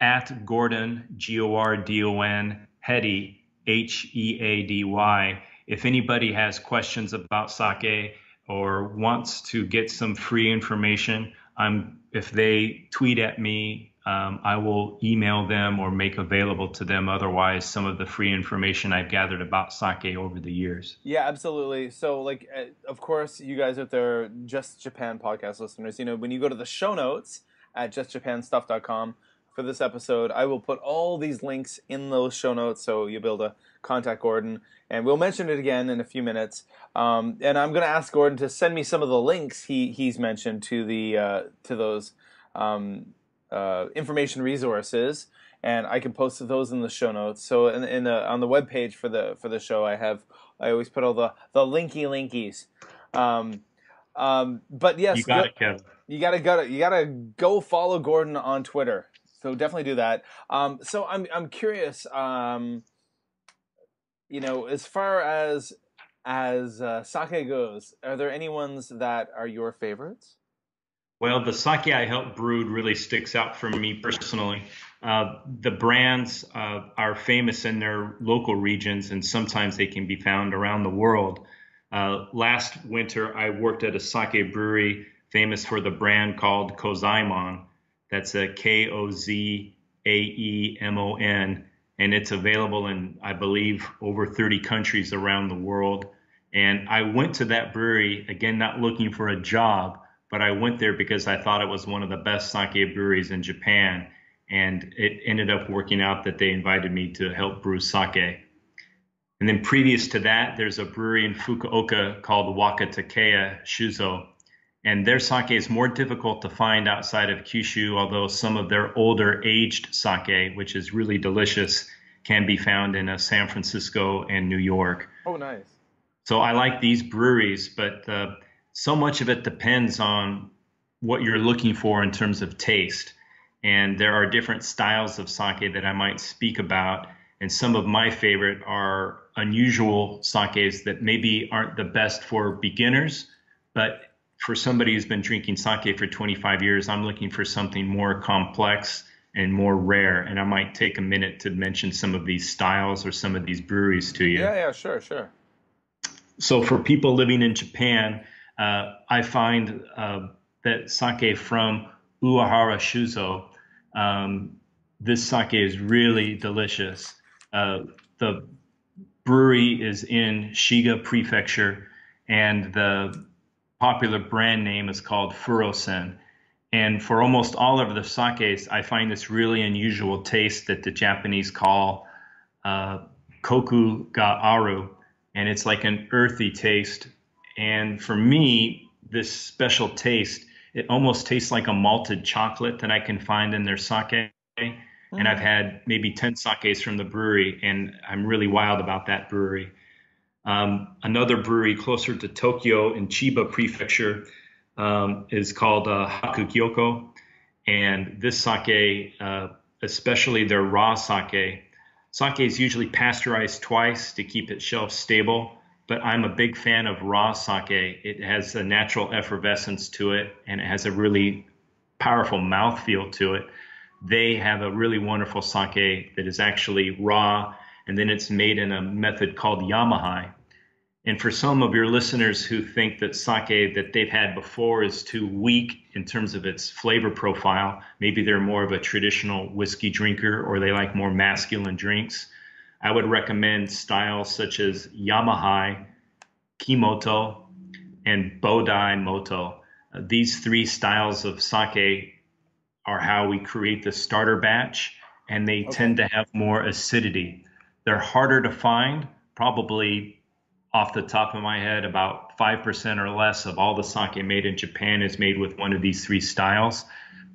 Speaker 4: at Gordon, G O R D O N, Heady, H E A D Y. If anybody has questions about sake or wants to get some free information, I'm if they tweet at me, um, I will email them or make available to them otherwise some of the free information I've gathered about sake over the years.
Speaker 2: Yeah, absolutely. So, like, uh, of course, you guys out there, Just Japan podcast listeners, you know, when you go to the show notes at justjapanstuff.com for this episode, I will put all these links in those show notes so you'll be able to contact Gordon. And we'll mention it again in a few minutes. Um, and I'm going to ask Gordon to send me some of the links he, he's mentioned to the uh, to those um, uh, information resources and I can post those in the show notes. So in, in the on the web page for the for the show, I have I always put all the the linky linkies. Um, um, but yes,
Speaker 4: you got
Speaker 2: go-
Speaker 4: it, Kevin.
Speaker 2: you gotta go you gotta go follow Gordon on Twitter. So definitely do that. Um, so I'm I'm curious. Um, you know, as far as as uh, sake goes, are there any ones that are your favorites?
Speaker 4: Well, the sake I helped brewed really sticks out for me personally. Uh, the brands uh, are famous in their local regions, and sometimes they can be found around the world. Uh, last winter, I worked at a sake brewery famous for the brand called Kozaemon. That's a K O Z A E M O N, and it's available in, I believe, over 30 countries around the world. And I went to that brewery, again, not looking for a job, but I went there because I thought it was one of the best sake breweries in Japan. and it ended up working out that they invited me to help brew sake. And then previous to that, there's a brewery in Fukuoka called Wakatakeya Shuzo. And their sake is more difficult to find outside of Kyushu, although some of their older aged sake, which is really delicious, can be found in uh, San Francisco and New York.
Speaker 2: Oh, nice.
Speaker 4: So I like these breweries, but uh, so much of it depends on what you're looking for in terms of taste. And there are different styles of sake that I might speak about. And some of my favorite are unusual sakes that maybe aren't the best for beginners, but for somebody who's been drinking sake for 25 years, I'm looking for something more complex and more rare. And I might take a minute to mention some of these styles or some of these breweries to you.
Speaker 2: Yeah, yeah, sure, sure.
Speaker 4: So for people living in Japan, uh, I find uh, that sake from Uehara Shuzo, um, this sake is really delicious. Uh, the brewery is in Shiga Prefecture, and the popular brand name is called Furosen. And for almost all of the sakes, I find this really unusual taste that the Japanese call uh, koku ga aru, and it's like an earthy taste. And for me, this special taste, it almost tastes like a malted chocolate that I can find in their sake. Mm. And I've had maybe 10 sakes from the brewery, and I'm really wild about that brewery. Um, another brewery closer to Tokyo in Chiba Prefecture um, is called uh, Hakugyoko. And this sake, uh, especially their raw sake, sake is usually pasteurized twice to keep it shelf stable. But I'm a big fan of raw sake. It has a natural effervescence to it, and it has a really powerful mouthfeel to it. They have a really wonderful sake that is actually raw, and then it's made in a method called yamahai, and for some of your listeners who think that sake that they've had before is too weak in terms of its flavor profile, maybe they're more of a traditional whiskey drinker or they like more masculine drinks, I would recommend styles such as Yamahai, Kimoto, and Bodai Moto. Uh, these three styles of sake are how we create the starter batch, and they okay. tend to have more acidity. They're harder to find, probably off the top of my head, about 5% or less of all the sake made in Japan is made with one of these three styles,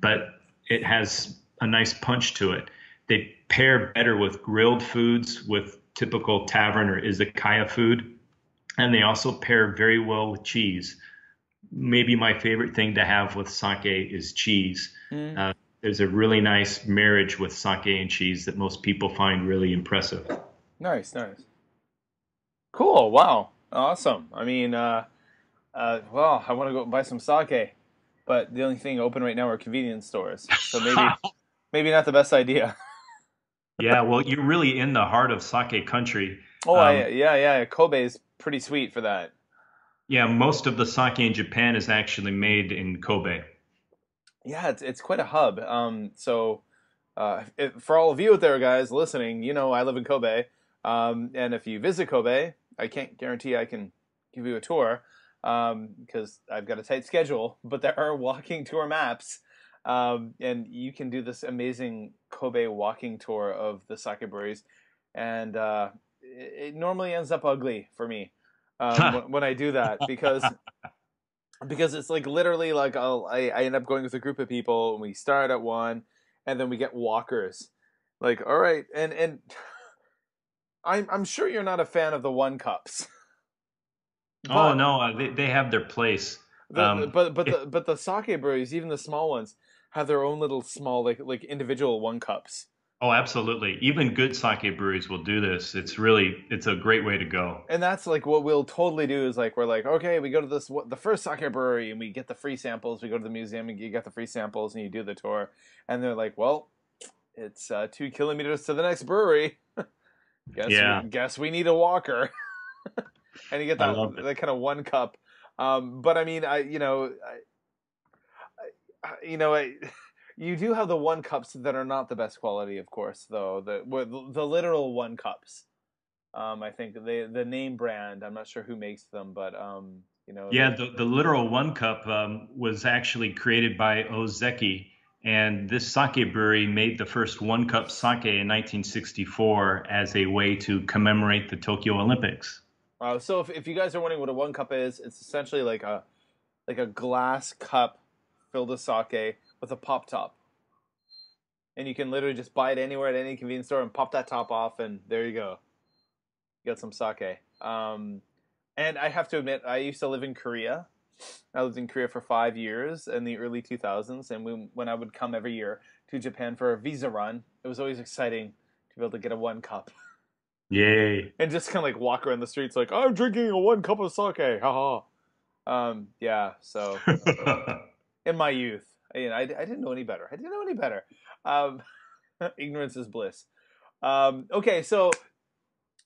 Speaker 4: but it has a nice punch to it. They pair better with grilled foods, with typical tavern or izakaya food, and they also pair very well with cheese. Maybe my favorite thing to have with sake is cheese. Mm. Uh, there's a really nice marriage with sake and cheese that most people find really impressive.
Speaker 2: Nice, nice. Cool. Wow. Awesome. I mean, uh, uh, well, I want to go buy some sake, but the only thing open right now are convenience stores. So maybe, maybe not the best idea.
Speaker 4: Yeah. Well, you're really in the heart of sake country.
Speaker 2: Oh, um, I, yeah, yeah. Kobe is pretty sweet for that.
Speaker 4: Yeah, most of the sake in Japan is actually made in Kobe.
Speaker 2: Yeah, it's it's quite a hub. Um, so uh, it, for all of you out there, guys listening, you know I live in Kobe. Um, and if you visit Kobe, I can't guarantee I can give you a tour because um, I've got a tight schedule, but there are walking tour maps. Um, and you can do this amazing Kobe walking tour of the sake breweries. And uh, it, it, normally ends up ugly for me um, when, when I do that because because it's like literally like I'll, I, I end up going with a group of people and we start at one and then we get walkers like all right and and I'm I'm sure you're not a fan of the one cups.
Speaker 4: oh no, uh, they they have their place.
Speaker 2: The, um, but but the but the sake breweries, even the small ones, have their own little small like like individual one cups.
Speaker 4: Oh, absolutely. Even good sake breweries will do this. It's really it's a great way to go.
Speaker 2: And that's like what we'll totally do is like we're like, okay, we go to this the first sake brewery and we get the free samples. We go to the museum and you get the free samples and you do the tour. And they're like, well, it's uh, two kilometers to the next brewery. Guess yeah. we, guess we need a walker. and you get that that kind of one cup. Um, but I mean, I you know, you know, I, you do have the one cups that are not the best quality, of course, though the the literal one cups. Um, I think the the name brand. I'm not sure who makes them, but um, you know.
Speaker 4: Yeah, the the literal one cup um, was actually created by Ozeki, And this sake brewery made the first one cup sake in 1964 as a way to commemorate the Tokyo Olympics.
Speaker 2: Uh, so if, if you guys are wondering what a one cup is, it's essentially like a like a glass cup filled with sake with a pop top. And you can literally just buy it anywhere at any convenience store and pop that top off, and there you go. You got some sake. Um, and I have to admit, I used to live in Korea. I lived in Korea for five years in the early 2000s, and we, when I would come every year to Japan for a visa run, it was always exciting to be able to get a one cup.
Speaker 4: Yay!
Speaker 2: And just kind of like walk around the streets like I'm drinking a one cup of sake. Haha. Um, yeah. So in my youth, I, I, I didn't know any better. I didn't know any better. Um, ignorance is bliss. Um, okay, so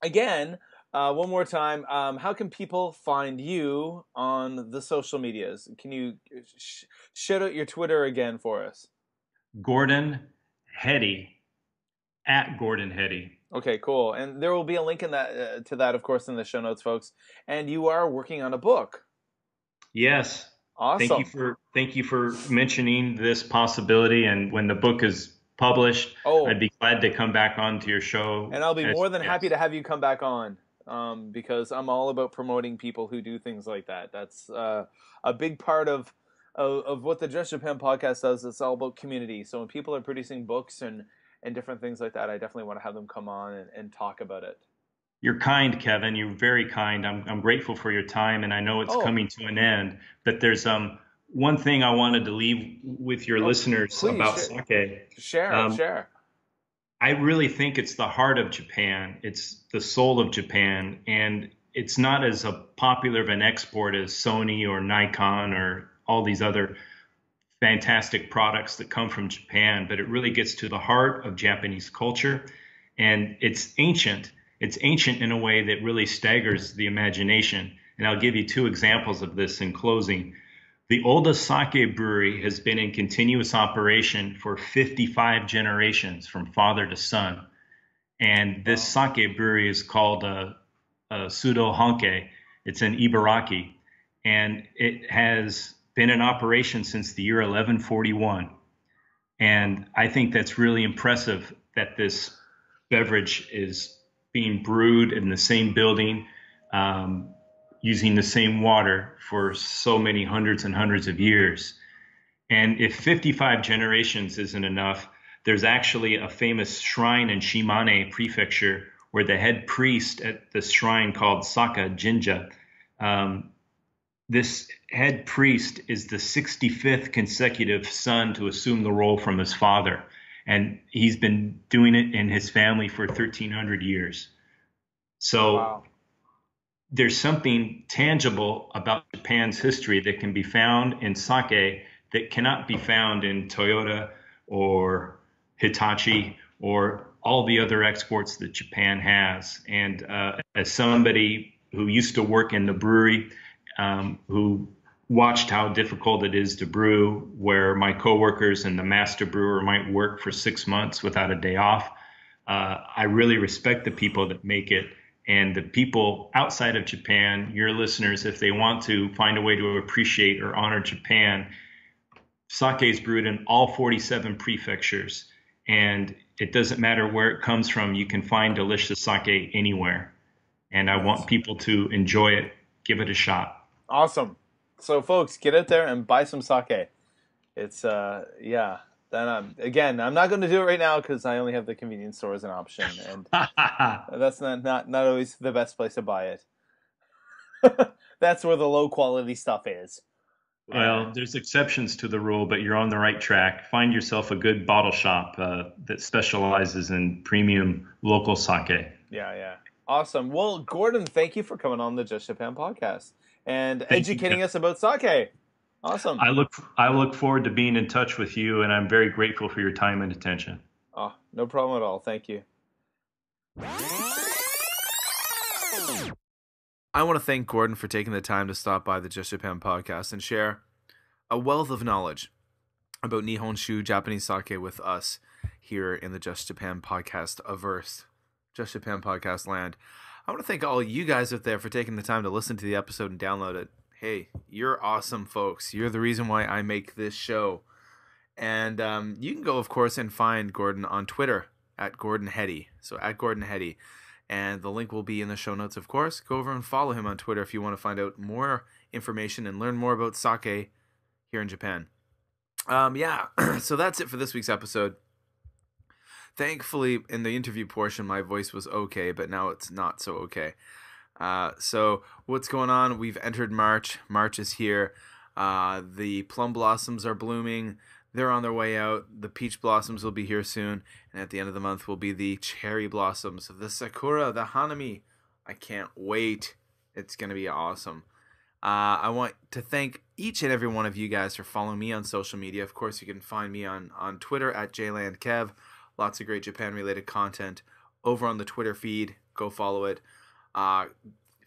Speaker 2: again, uh, one more time, um, how can people find you on the social medias? Can you sh- shout out your Twitter again for us?
Speaker 4: Gordon Heady at Gordon Heady.
Speaker 2: Okay, cool. And there will be a link in that uh, to that, of course, in the show notes, folks. And you are working on a book.
Speaker 4: Yes.
Speaker 2: Awesome.
Speaker 4: Thank you for thank you for mentioning this possibility. And when the book is published,
Speaker 2: Oh.
Speaker 4: I'd be glad to come back on to your show.
Speaker 2: And I'll be
Speaker 4: as-
Speaker 2: more than
Speaker 4: yes.
Speaker 2: happy to have you come back on um, because I'm all about promoting people who do things like that. That's uh, a big part of, of of what the Just Japan podcast does. It's all about community. So when people are producing books and and different things like that, I definitely want to have them come on and, and talk about it.
Speaker 4: You're kind, Kevin. You're very kind. I'm I'm grateful for your time, and I know it's
Speaker 2: Oh.
Speaker 4: coming to an end. But there's um one thing I wanted to leave with your
Speaker 2: Oh,
Speaker 4: listeners
Speaker 2: please,
Speaker 4: about
Speaker 2: share.
Speaker 4: sake.
Speaker 2: Share,
Speaker 4: Um,
Speaker 2: share.
Speaker 4: I really think it's the heart of Japan. It's the soul of Japan, and it's not as a popular of an export as Sony or Nikon or all these other fantastic products that come from Japan, but it really gets to the heart of Japanese culture, and it's ancient. It's ancient in a way that really staggers the imagination. And I'll give you two examples of this in closing. The oldest sake brewery has been in continuous operation for 55 generations from father to son. And this sake brewery is called uh, uh, Sudo Honke. It's in Ibaraki. And it has been in operation since the year 1141. And I think that's really impressive that this beverage is being brewed in the same building. Um, using the same water for so many hundreds and hundreds of years. And if 55 generations isn't enough, there's actually a famous shrine in Shimane Prefecture where the head priest at this shrine called Saka Jinja, um, this head priest is the 65th consecutive son to assume the role from his father. And he's been doing it in his family for 1,300 years. So
Speaker 2: Wow.
Speaker 4: there's something tangible about Japan's history that can be found in sake that cannot be found in Toyota or Hitachi or all the other exports that Japan has. And uh, as somebody who used to work in the brewery, um, who watched how difficult it is to brew, where my coworkers and the master brewer might work for six months without a day off, uh, I really respect the people that make it and the people outside of Japan, your listeners, if they want to find a way to appreciate or honor Japan, sake is brewed in all 47 prefectures. And it doesn't matter where it comes from, you can find delicious sake anywhere. And I want people to enjoy it, give it a shot.
Speaker 2: Awesome. So, folks, get out there and buy some sake. It's uh, yeah. Then um, again, I'm not going to do it right now because I only have the convenience store as an option, and that's not not not always the best place to buy it. that's where the low quality stuff is.
Speaker 4: Well, there's exceptions to the rule, but you're on the right track. Find yourself a good bottle shop uh, that specializes in premium local sake.
Speaker 2: Yeah, yeah. Awesome. Well, Gordon, thank you for coming on the Just Japan podcast and
Speaker 4: Thank
Speaker 2: educating
Speaker 4: Ken.
Speaker 2: us about sake. Awesome.
Speaker 4: I look I look forward to being in touch with you, and I'm very grateful for your time and attention.
Speaker 2: oh, no problem at all. Thank you. I want to thank Gordon for taking the time to stop by the Just Japan podcast and share a wealth of knowledge about Nihonshu Japanese sake with us here in the Just Japan podcast averse, Just Japan podcast land. I want to thank all you guys out there for taking the time to listen to the episode and download it. Hey, you're awesome folks. You're the reason why I make this show. And um, you can go, of course, and find Gordon on Twitter at Gordon Heady. So at Gordon Heady. And the link will be in the show notes, of course. Go over and follow him on Twitter if you want to find out more information and learn more about sake here in Japan. Um, yeah, so that's it for this week's episode. Thankfully, in the interview portion, my voice was okay, but now it's not so okay. Uh, so, what's going on? We've entered March. March is here. Uh, the plum blossoms are blooming. They're on their way out. The peach blossoms will be here soon. And at the end of the month will be the cherry blossoms, the sakura, the hanami. I can't wait. It's going to be awesome. Uh, I want to thank each and every one of you guys for following me on social media. Of course, you can find me on, on Twitter at JLandKev. Lots of great Japan related content over on the Twitter feed. Go follow it. Uh,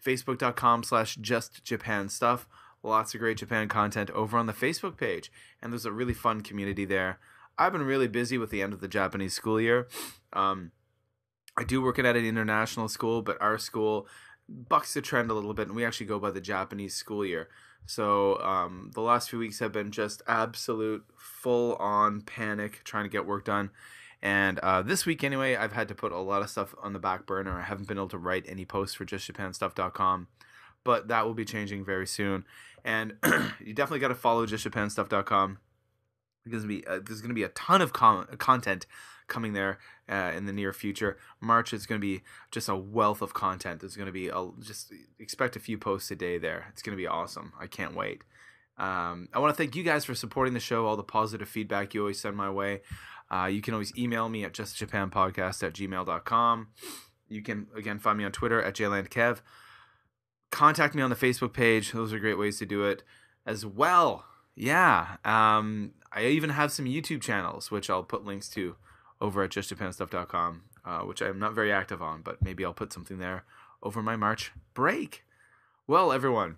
Speaker 2: Facebook.com slash just Japan stuff. Lots of great Japan content over on the Facebook page. And there's a really fun community there. I've been really busy with the end of the Japanese school year. Um, I do work at an international school, but our school bucks the trend a little bit, and we actually go by the Japanese school year. So um, the last few weeks have been just absolute full on panic trying to get work done. And uh, this week, anyway, I've had to put a lot of stuff on the back burner. I haven't been able to write any posts for justjapanstuff.com, but that will be changing very soon. And you definitely got to follow justjapanstuff.com. There's going uh, there's going to be a ton of com- content coming there uh, in the near future. March is going to be just a wealth of content. There's going to be a, just expect a few posts a day there. It's going to be awesome. I can't wait. Um, I want to thank you guys for supporting the show, all the positive feedback you always send my way. Uh, you can always email me at justjapanpodcast at gmail.com. You can, again, find me on Twitter at jlandkev. Contact me on the Facebook page. Those are great ways to do it as well. Yeah. Um, I even have some YouTube channels, which I'll put links to over at justjapanstuff.com, uh, which I'm not very active on, but maybe I'll put something there over my March break. Well, everyone,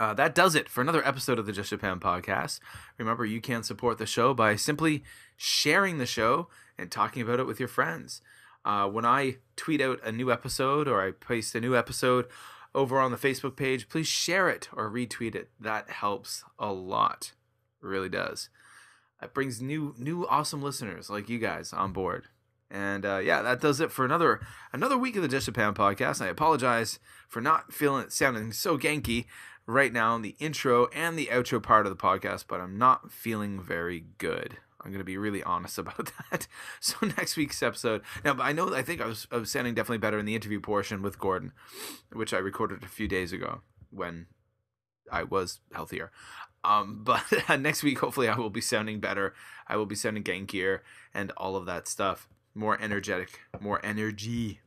Speaker 2: uh, that does it for another episode of the Just Japan podcast. Remember, you can support the show by simply sharing the show and talking about it with your friends. Uh, when I tweet out a new episode or I post a new episode over on the Facebook page, please share it or retweet it. That helps a lot. It really does. It brings new, new awesome listeners like you guys on board. And uh, yeah, that does it for another another week of the Just Japan podcast. I apologize for not feeling sounding so ganky right now in the intro and the outro part of the podcast, but I'm not feeling very good. I'm going to be really honest about that. So next week's episode. Now, I know I think I was, I was sounding definitely better in the interview portion with Gordon, which I recorded a few days ago when I was healthier. Um, but next week, hopefully, I will be sounding better. I will be sounding gankier and all of that stuff. More energetic, more energy.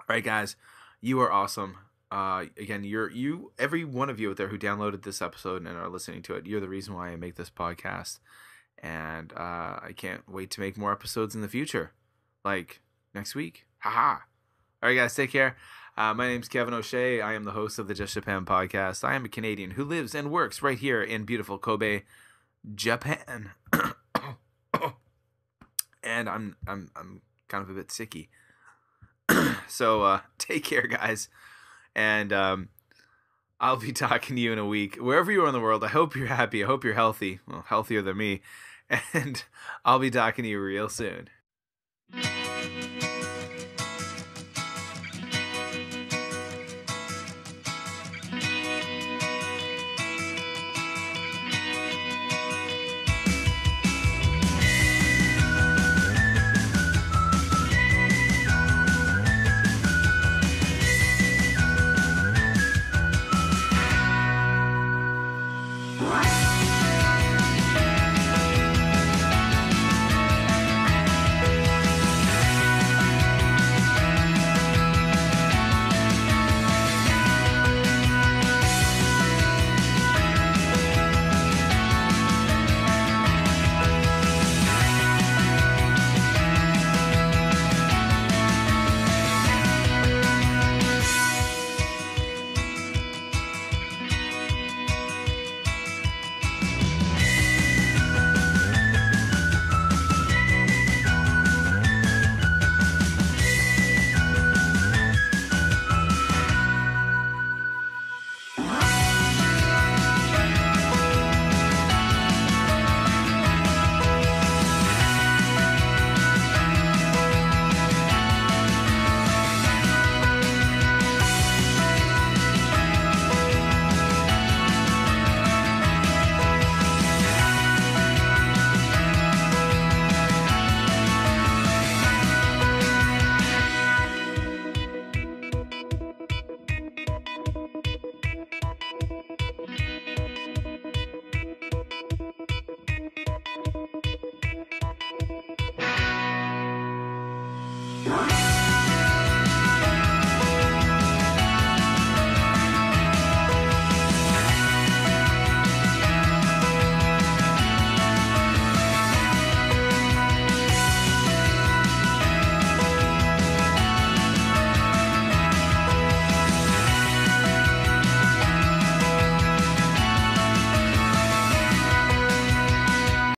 Speaker 2: All right, guys, you are awesome. Uh, again, you're you. Every one of you out there who downloaded this episode and are listening to it, you're the reason why I make this podcast and uh, I can't wait to make more episodes in the future, like next week. Haha. All right, guys, take care. Uh, my name's Kevin O'Shea. I am the host of the Just Japan podcast. I am a Canadian who lives and works right here in beautiful Kobe, Japan. and I'm I'm I'm kind of a bit sicky. so uh, take care, guys, and um, I'll be talking to you in a week. Wherever you are in the world, I hope you're happy. I hope you're healthy. Well, healthier than me. And I'll be talking to you real soon.